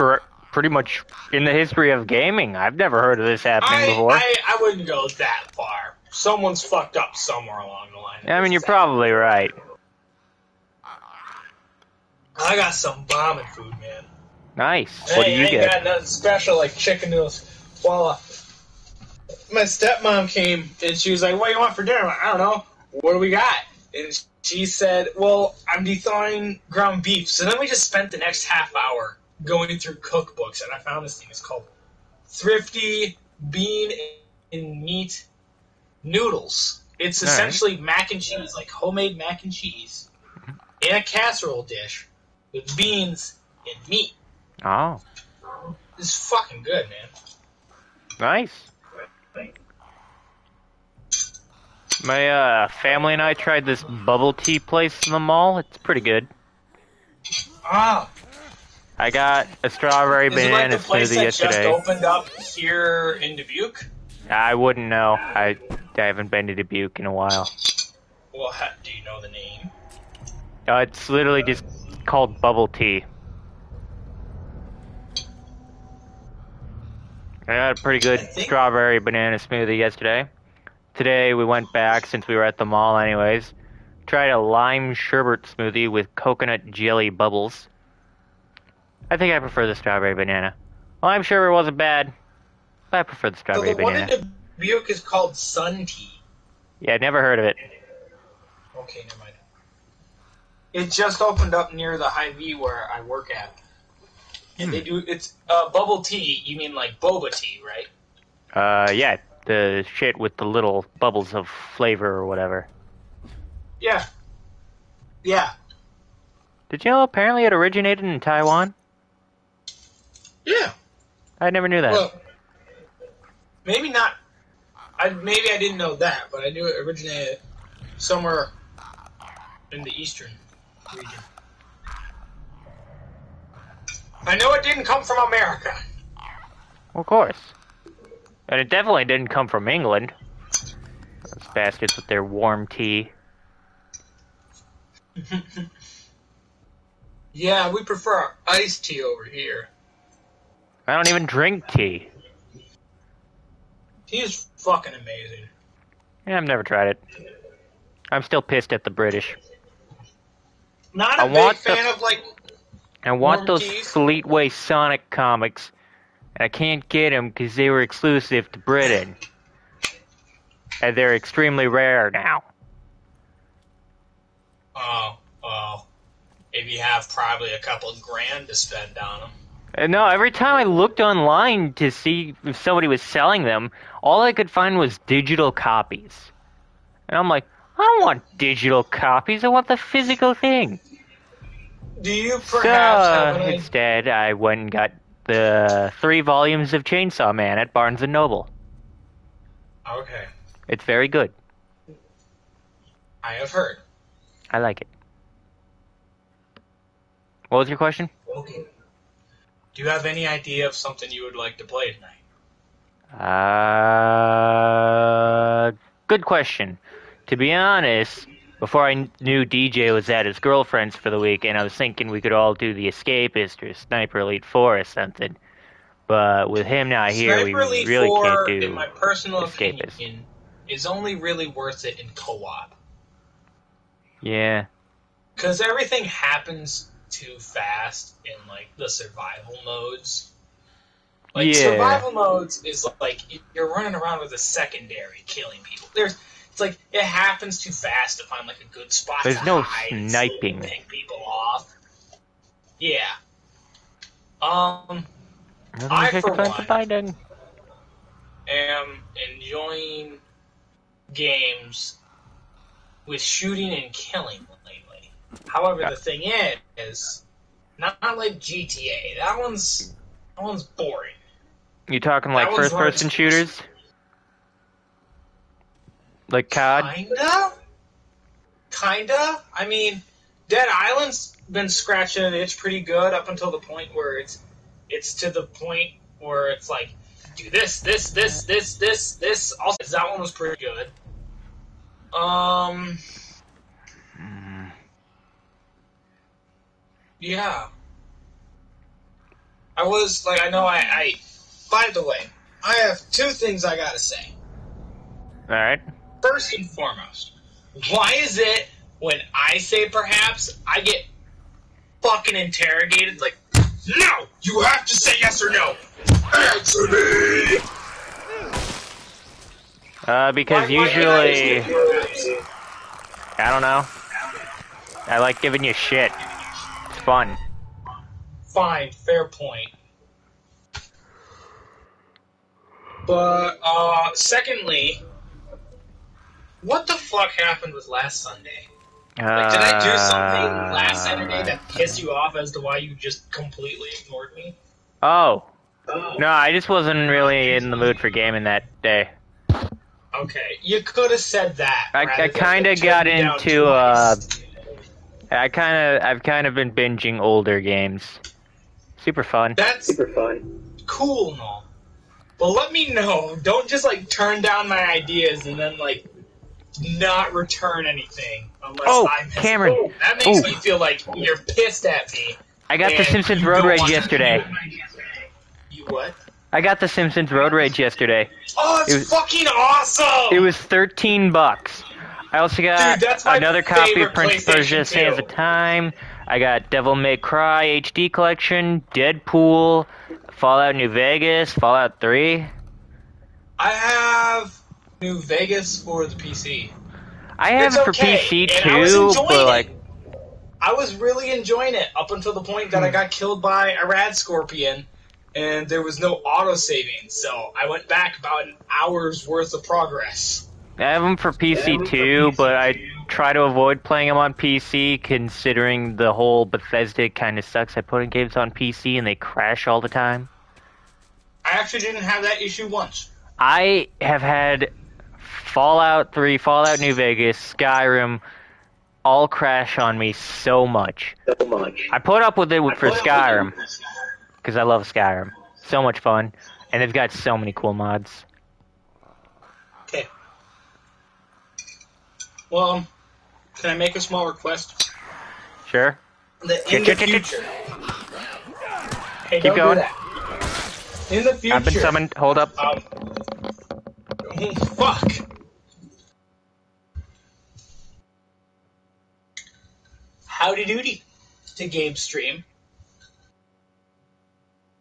for pretty much in the history of gaming. I've never heard of this happening I, before. I I wouldn't go that far. Someone's fucked up somewhere along the line. I mean, you're probably right. I got some bombing food, man. Nice. What do you I get? got nothing special like chicken noodles. Well, uh, my stepmom came and she was like, "What do you want for dinner?" I'm like, I don't know. What do we got? And she said, "Well, I'm thawing ground beef." So then we just spent the next half hour going through cookbooks, and I found this thing. It's called Thrifty Bean and Meat Noodles. It's essentially mac and cheese, like homemade mac and cheese, in a casserole dish with beans and meat. Oh, It's fucking good, man. nice. My uh, family and I tried this bubble tea place in the mall. It's pretty good. Ah, I got a strawberry is it like banana the place smoothie that just yesterday. opened up here in Dubuque? I wouldn't know. I, I haven't been to Dubuque in a while. Well, ha- do you know the name? Uh, it's literally just called bubble tea. I got a pretty good strawberry banana smoothie yesterday. Today we went back since we were at the mall anyways. Tried a lime sherbet smoothie with coconut jelly bubbles. I think I prefer the strawberry banana. Well, I'm sure it wasn't bad, but I prefer the So strawberry the one banana. in Dubuque is called Sun Tea. Yeah, never heard of it. Okay, never mind. It just opened up near the Hy-Vee where I work at. And Hmm. they do it's uh, bubble tea. You mean like boba tea, right? Uh, yeah, the shit with the little bubbles of flavor or whatever. Yeah. Yeah. Did you know apparently it originated in Taiwan? Yeah. I never knew that. Well, maybe not. I maybe I didn't know that, but I knew it originated somewhere in the eastern region. I know it didn't come from America. of course. And it definitely didn't come from England. Those bastards with their warm tea. Yeah, we prefer iced tea over here. I don't even drink tea. Tea is fucking amazing. Yeah, I've never tried it. I'm still pissed at the British. Not a I big want the- fan of like. I want those teas? Fleetway Sonic comics, and I can't get them because they were exclusive to Britain. And they're extremely rare now. Oh, oh. If you have probably a couple grand to spend on them. And no, every time I looked online to see if somebody was selling them, all I could find was digital copies. And I'm like, I don't want digital copies. I want the physical thing. Do you So perhaps an instead, I went and got the three volumes of Chainsaw Man at Barnes and Noble. Okay, It's very good. I have heard. I like it. What was your question? Okay. Do you have any idea of something you would like to play tonight? Uh, good question. To be honest, before I knew DJ was at his girlfriend's for the week, and I was thinking we could all do the Escapist or Sniper Elite 4 or something. But with him not here, we Elite really 4, can't do in my personal Escapist. opinion, is only really worth it in co-op. Yeah. Because everything happens too fast in, like, the survival modes. Like, Yeah. survival modes is like, you're running around with a secondary killing people. There's, it's like, it happens too fast to find, like, a good spot There's to no hide sniping. pick people off. Yeah. Um, I for one am enjoying games with shooting and killing However, the thing is, not, not like GTA. That one's that one's boring. You talking like That first person like- shooters? Like COD? Kinda, kinda. I mean, Dead Island's been scratching an itch pretty good up until the point where it's it's to the point where it's like do this, this, this, this, this, this. Also, that one was pretty good. Um. Yeah. I was like, I know I, I. By the way, I have two things I gotta say. Alright. First and foremost, why is it when I say perhaps I get fucking interrogated? Like, no, you have to say yes or no. Answer me. Uh, because Why- why usually, get- I don't know. I like giving you shit. Fun. Fine, fair point. But uh, secondly, what the fuck happened with last Sunday? Like, did I do something last Saturday that pissed you off as to why you just completely ignored me? Oh. No, I just wasn't really in the mood for gaming that day. Okay, you could have said that. I, I kind of got into uh. I kind of I've kind of been binging older games. Super fun. That's super fun. Cool and all. Let me know. Don't just like turn down my ideas and then like not return anything unless Oh, I miss Cameron. Oh, that makes Oh. me feel like you're pissed at me. I got the Simpsons Road Rage yesterday. You what? I got the Simpsons Road Rage yesterday. Oh, it's It was- fucking awesome! It was 13 bucks. I also got Dude, another copy of Prince PlayStation Persia: Sands 2. of Time. I got Devil May Cry HD collection, Deadpool, Fallout New Vegas, Fallout 3. I have New Vegas for the PC. I have It's it for okay, PC too, but like I was really enjoying it up until the point Hmm. that I got killed by a rad scorpion, and there was no auto saving. So I went back about an hour's worth of progress. I have them for PC too, but I try to avoid playing them on PC considering the whole Bethesda kind of sucks at putting games on PC and they crash all the time. I actually didn't have that issue once. I have had Fallout 3, Fallout New Vegas, Skyrim all crash on me so much. So much. I put up with it for put up with Skyrim because I love Skyrim. So much fun, and they've got so many cool mods. Well, can I make a small request? Sure. That in the future. Hey, Keep going. In the future. I've been summoned. Hold up. Um, fuck. Howdy doody to game Stream.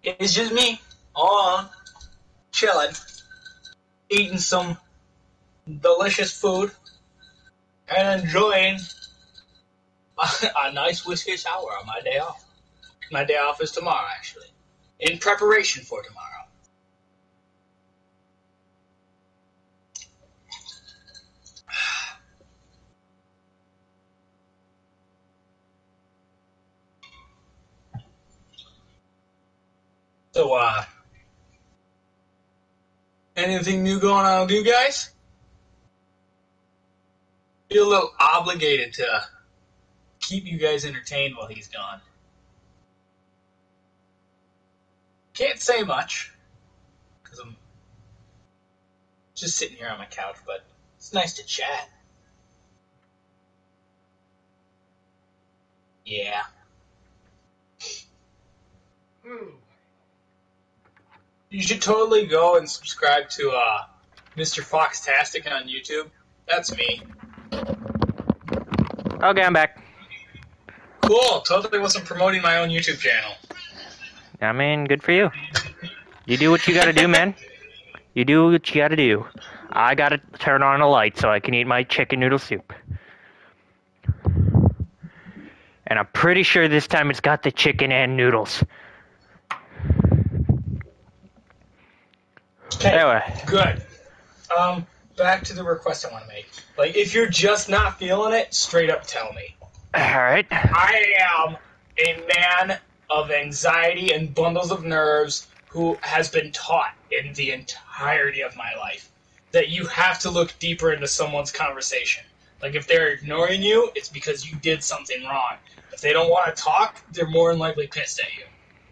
It's just me, all on, chilling, eating some delicious food, and enjoying a nice whiskey sour on my day off. My day off is tomorrow, actually, in preparation for tomorrow. So, uh, anything new going on with you guys? Feel a little obligated to keep you guys entertained while he's gone. Can't say much because I'm just sitting here on my couch, but it's nice to chat. Yeah. You should totally go and subscribe to uh, Mr. Foxtastic on YouTube. That's me. Okay, I'm back. Cool. Totally wasn't promoting my own YouTube channel. I mean, good for you. You do what you gotta do, man. You do what you gotta do. I gotta turn on a light so I can eat my chicken noodle soup. And I'm pretty sure this time it's got the chicken and noodles. Okay. Anyway. Good. Um, back to the request I want to make. Like, if you're just not feeling it, straight up tell me. Alright. I am a man of anxiety and bundles of nerves who has been taught in the entirety of my life that you have to look deeper into someone's conversation. Like, if they're ignoring you, it's because you did something wrong. If they don't want to talk, they're more than likely pissed at you.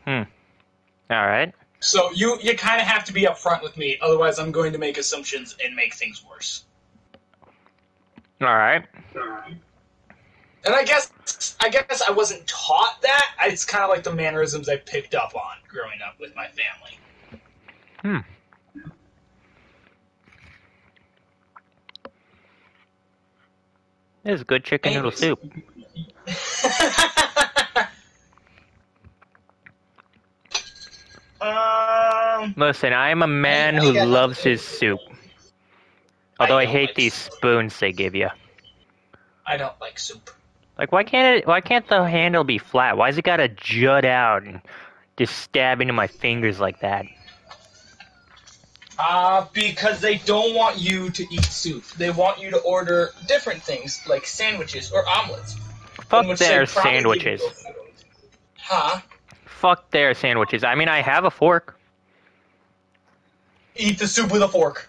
Hmm. Alright. So you you kind of have to be upfront with me, otherwise I'm going to make assumptions and make things worse. Alright. And I guess I guess I wasn't taught that. It's kind of like the mannerisms I picked up on growing up with my family. Hmm. This is good chicken noodle soup. Um, Listen, I am a man who loves his soup. Although I, hate these spoons they give you. I don't like soup. Like, why can't it? Why can't the handle be flat? Why Why's it gotta jut out and just stab into my fingers like that? Uh, because they don't want you to eat soup. They want you to order different things like sandwiches or omelets. Fuck in which they their sandwiches. Huh? Fuck their sandwiches. I mean, I have a fork. Eat the soup with a fork.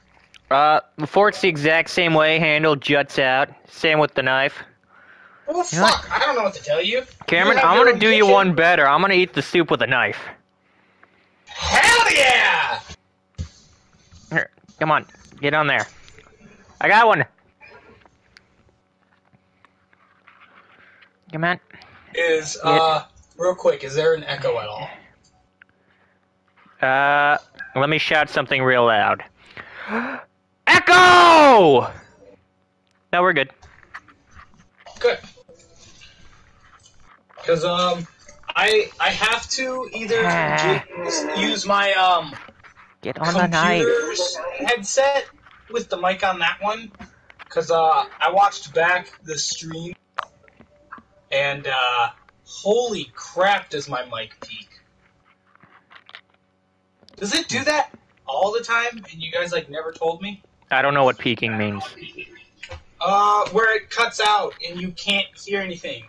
Uh, the fork's the exact same way. Handle juts out. Same with the knife. Well, fuck. I don't know what to tell you. Cameron, You I'm gonna own do you one better. I'm gonna eat the soup with a knife. Hell yeah! Here, come on, get on there. I got one. Come on. Is uh, real quick, is there an echo at all? Uh, let me shout something real loud. Echo! No, we're good. Good. Because um, I I have to either use my um Get on the knife. computer's headset with the mic on that one. Because uh, I watched back the stream, and uh, holy crap, does my mic peak? Does it do that all the time? And you guys like never told me? I don't know what peaking means. Uh, where it cuts out and you can't hear anything.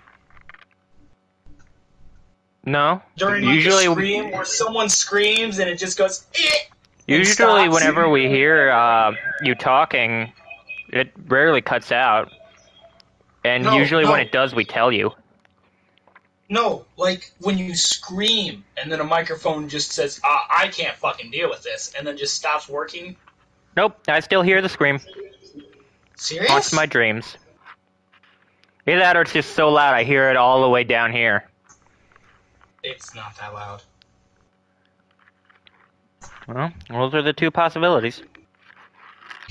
No. during like, usually, a scream where someone screams and it just goes. Eh! usually whenever we hear uh, you talking, it rarely cuts out. And No, usually when it does, we tell you. No, like when you scream and then a microphone just says, uh, "I can't fucking deal with this," and then just stops working. Nope, I still hear the scream. Serious? Haunts my dreams. Either that or it's just so loud I hear it all the way down here. It's not that loud. Well, those are the two possibilities.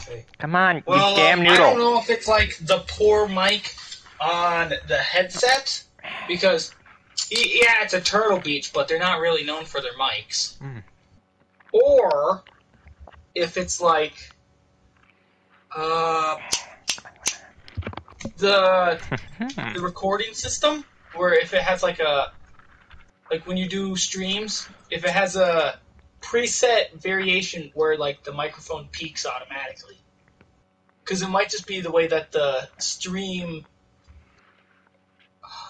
Okay. Come on, Well, you damn um, I don't know if it's like the poor mic on the headset because yeah, it's a Turtle Beach, but they're not really known for their mics. Hmm. Or if it's like uh the the recording system where if it has like a like when you do streams, if it has a preset variation where like the microphone peaks automatically. Because it might just be the way that the stream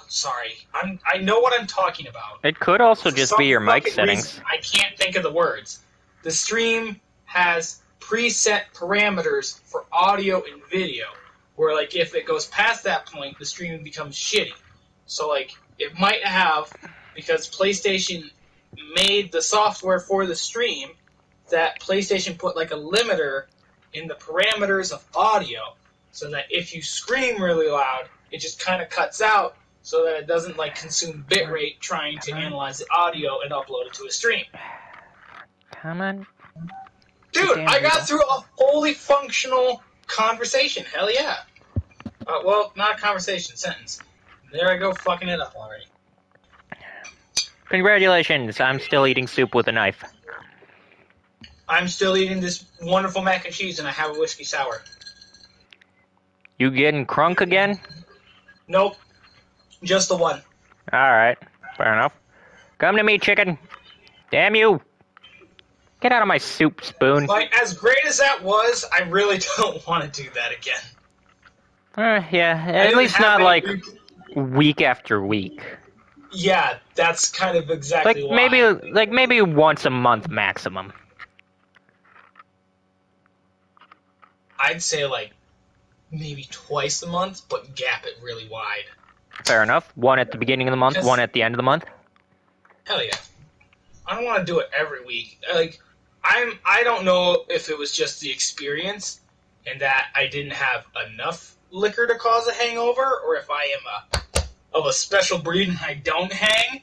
sorry. I'm I know what I'm talking about. It could also just some be your mic fucking settings. reason, I can't think of the words. The stream has preset parameters for audio and video, where like if it goes past that point, the stream becomes shitty. So like it might have because PlayStation made the software for the stream that PlayStation put like a limiter in the parameters of audio so that if you scream really loud, it just kind of cuts out so that it doesn't like consume bitrate trying to analyze the audio and upload it to a stream. Come on. Dude, I got through a fully functional conversation. Hell yeah. Uh, well, not a conversation, sentence. There I go, fucking it up already. Congratulations, I'm still eating soup with a knife. I'm still eating this wonderful mac and cheese, and I have a whiskey sour. You getting crunk again? Nope, just the one. Alright, fair enough. Come to me, chicken. Damn you! Get out of my soup spoon. Like, as great as that was, I really don't want to do that again. Uh, yeah, at least not like re- week after week. Yeah, that's kind of exactly Like why. maybe like maybe once a month maximum. I'd say like maybe twice a month, but gap it really wide. Fair enough. One at the beginning of the month, one at the end of the month. Hell yeah. I don't want to do it every week. Like I'm I don't know if it was just the experience and that I didn't have enough liquor to cause a hangover or if I am a of a special breed and I don't hang.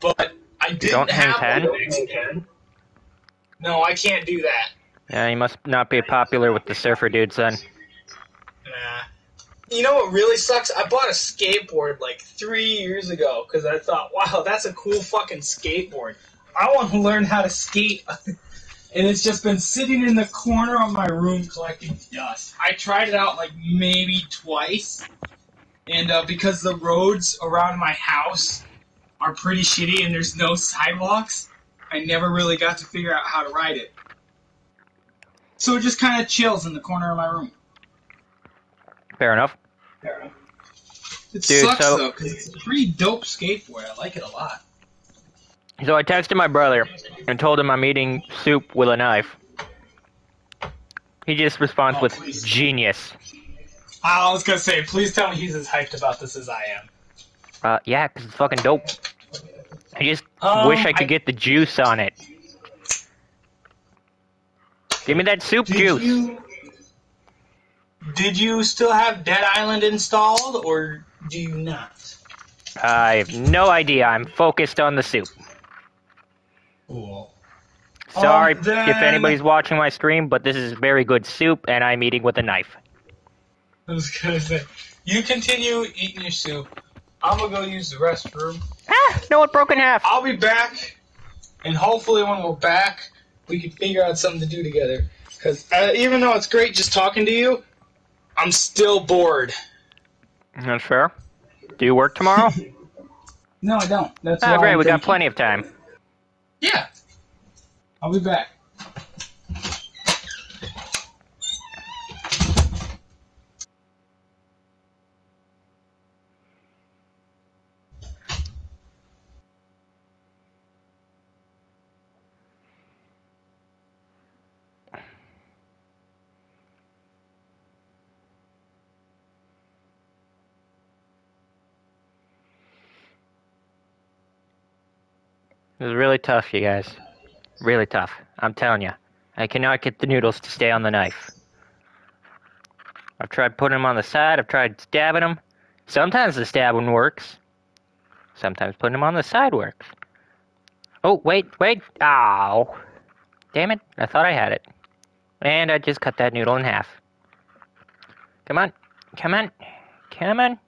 But I didn't don't hang ten? one next weekend. No, I can't do that. Yeah, you must not be popular with the surfer dudes then. Nah. You know what really sucks? I bought a skateboard like three years ago because I thought, wow, that's a cool fucking skateboard. I want to learn how to skate. and it's just been sitting in the corner of my room collecting dust. I tried it out like maybe twice. And uh, because the roads around my house are pretty shitty and there's no sidewalks, I never really got to figure out how to ride it. So it just kind of chills in the corner of my room. Fair enough. It Dude, sucks so- though, because it's a pretty dope skateboard. I like it a lot. So I texted my brother and told him I'm eating soup with a knife. He just responds Oh, with please. genius. I was gonna say, please tell me he's as hyped about this as I am. Uh, yeah, cause it's fucking dope. I just Um, wish I could I- get the juice on it. Give me that soup Did juice. you did you still have Dead Island installed, or do you not? I have no idea. I'm focused on the soup. Cool. Sorry Um, if anybody's watching my stream, but this is very good soup, and I'm eating with a knife. I was gonna say, you continue eating your soup. I'm gonna go use the restroom. Ah, no, it broke in half. I'll be back, and hopefully when we're back, we can figure out something to do together. Because uh, even though it's great just talking to you, I'm still bored. That's fair. Do you work tomorrow? No, I don't. That's ah, why great. We got plenty of time. Yeah. I'll be back. It was really tough, you guys. Really tough. I'm telling you. I cannot get the noodles to stay on the knife. I've tried putting them on the side. I've tried stabbing them. Sometimes the stabbing works. Sometimes putting them on the side works. Oh, wait, wait. Ow. Damn it. I thought I had it. And I just cut that noodle in half. Come on. Come on. Come on.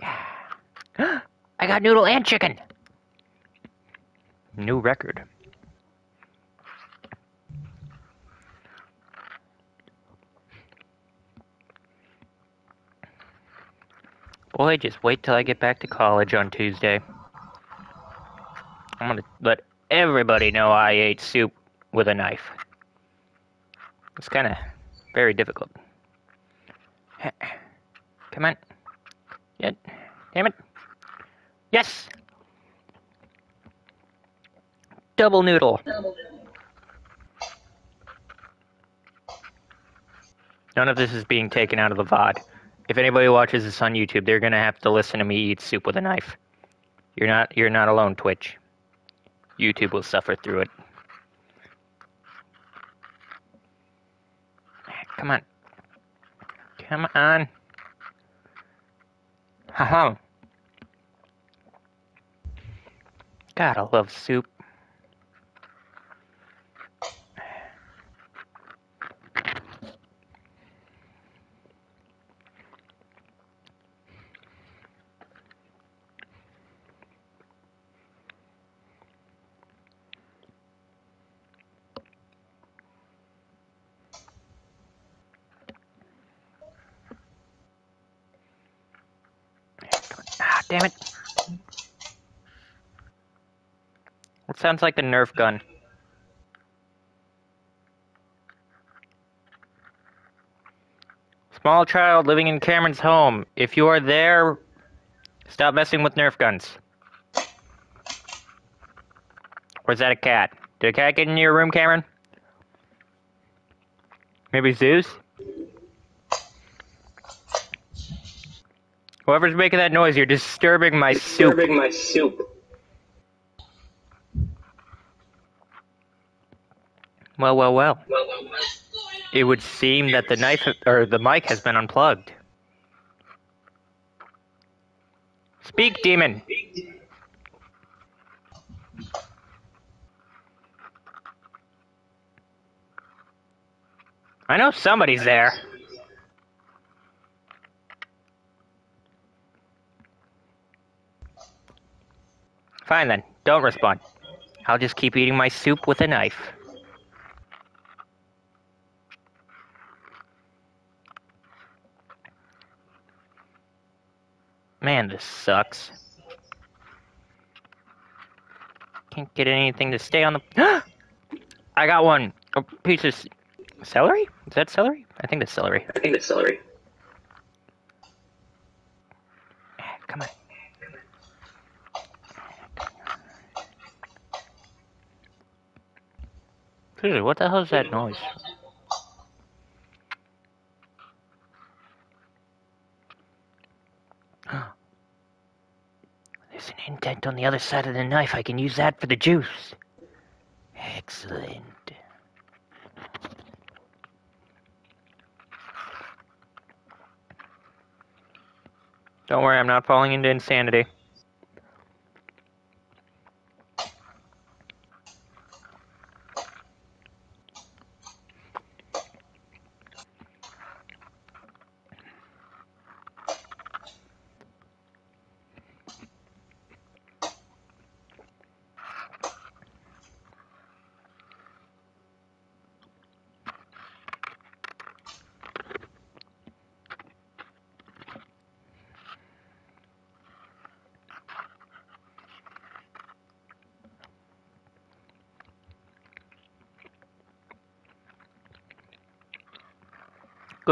I got noodle and chicken. New record. Boy, just wait till I get back to college on Tuesday. I'm gonna let everybody know I ate soup with a knife. It's kind of very difficult. Come on. Get. Damn it. Yes! Double noodle. None of this is being taken out of the VOD. If anybody watches this on YouTube, they're gonna have to listen to me eat soup with a knife. You're not you're not alone, Twitch. YouTube will suffer through it. Come on. Come on. Haha. God, I love soup. Ah, damn it. That sounds like the Nerf gun. Small child living in Cameron's home. If you are there, stop messing with Nerf guns. Or is that a cat? Did a cat get into your room, Cameron? Maybe Zeus? Whoever's making that noise, you're disturbing my soup. Disturbing my soup. Well, well, well. It would seem that the knife or the mic has been unplugged. Speak, demon. I know somebody's there. Fine then, don't respond. I'll just keep eating my soup with a knife. Man, this sucks. Can't get anything to stay on the. I got one. Oh, a piece of celery? Is that celery? I think that's celery. I think that's celery. Seriously, what the hell is that noise? There's an indent on the other side of the knife. I can use that for the juice. Excellent. Don't worry, I'm not falling into insanity.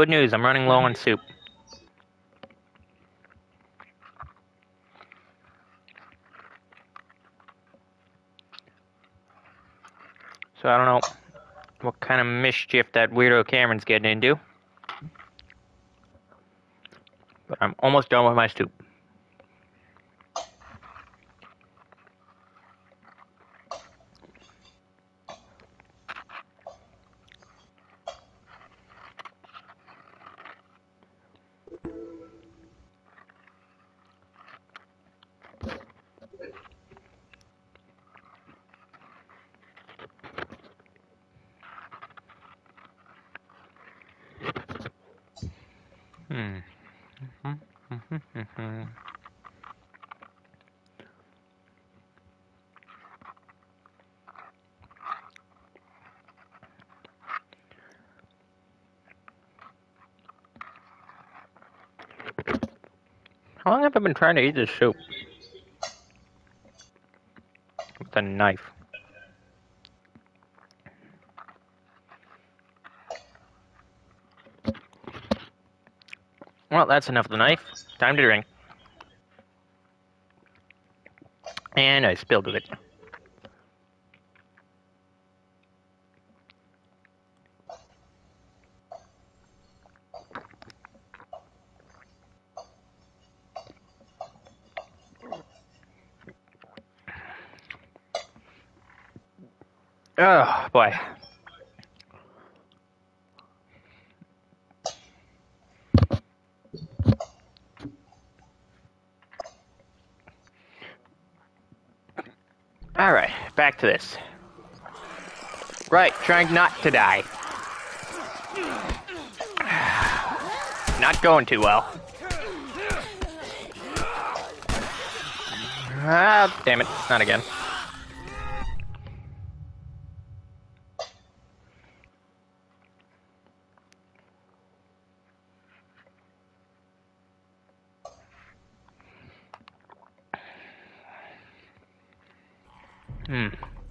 Good news, I'm running low on soup. So I don't know what kind of mischief that weirdo Cameron's getting into. But I'm almost done with my soup. I'm trying to eat this soup. With a knife. Well, that's enough of the knife. Time to drink. And I spilled it. Boy. All right, back to this. Right, trying not to die. Not going too well. Ah, damn it, not again.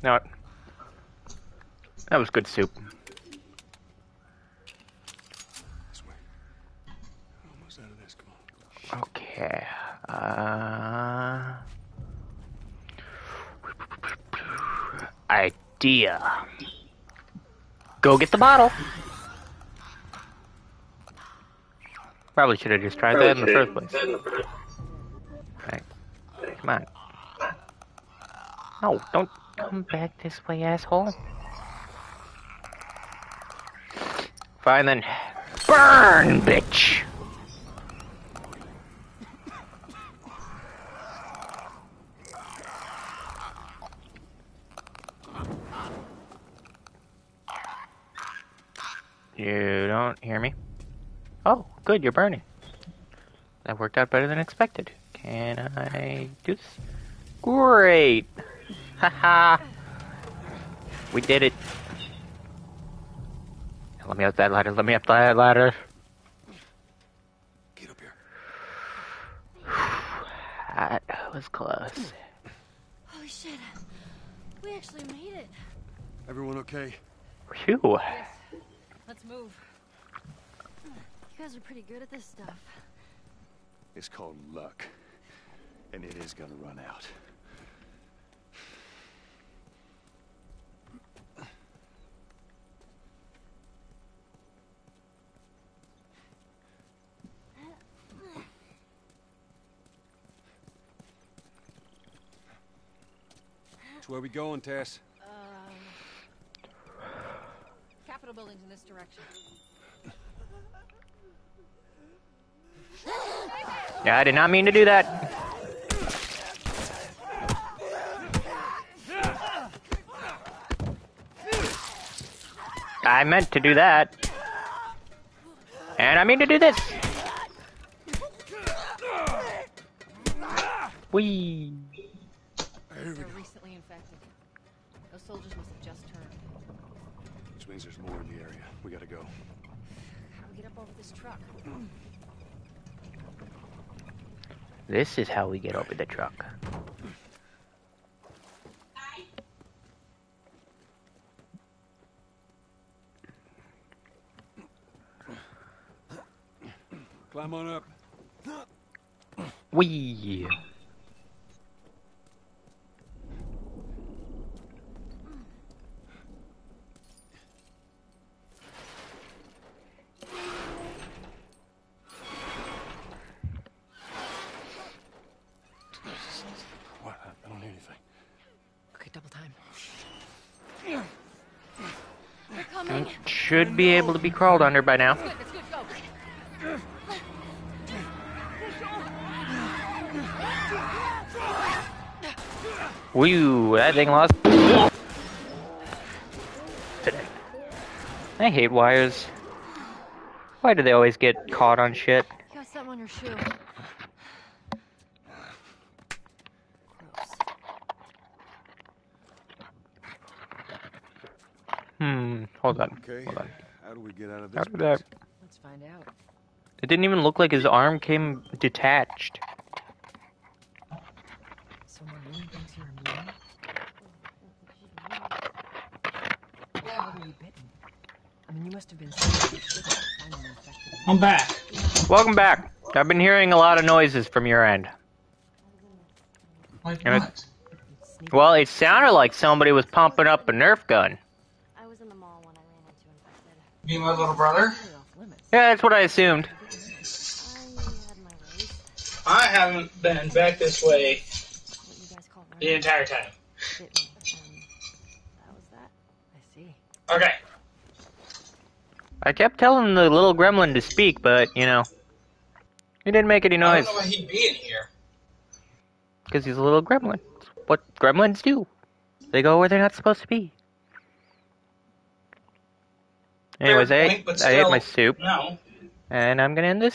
No. That was good soup. Okay. Uh. Idea. Go get the bottle. Probably should have just tried that in the first place. Come on. No, don't come back this way, asshole. Fine then. Burn, bitch! You don't hear me? Oh, good, you're burning. That worked out better than expected. Can I do this? Great! Haha! we did it. Let me up that ladder, let me up that ladder. Get up here. That was close. Holy shit. We actually made it. Everyone okay? Phew. Let's move. You guys are pretty good at this stuff. It's called luck. And it is gonna run out. So where we going, Tess? Um, Capitol building's in this direction. Yeah, I did not mean to do that. I meant to do that. And I mean to do this. Wee. They're recently infected. Those soldiers must have just turned. Which means there's more in the area. We gotta go. How do we get up over this truck? This is how we get over the truck. Climb on up. Wee. What? I don't hear anything. Okay, double time. They're coming. It should be able to be crawled under by now. Woo, that thing lost. Today. I hate wires. Why do they always get caught on shit? Got shoe. Hmm, hold on. Okay. Hold on. How do we get out of How this? did that? Let's find out. It didn't even look like his arm came detached. Someone really thinks you're immune? How were you bitten? I mean, you must have been so finally infected. I'm back. Welcome back. I've been hearing a lot of noises from your end. Like what? sneak. Well, it sounded like somebody was pumping up a Nerf gun. I was in the mall when I ran into infected. Be my little brother? Yeah, that's what I assumed. I haven't been back this way the entire time. I see. Okay. I kept telling the little gremlin to speak, but, you know, he didn't make any noise. I noise. don't know why he'd be in here. Because he's a little gremlin. It's what gremlins do. They go where they're not supposed to be. Anyways, I ate, I ate my soup. No. And I'm gonna end this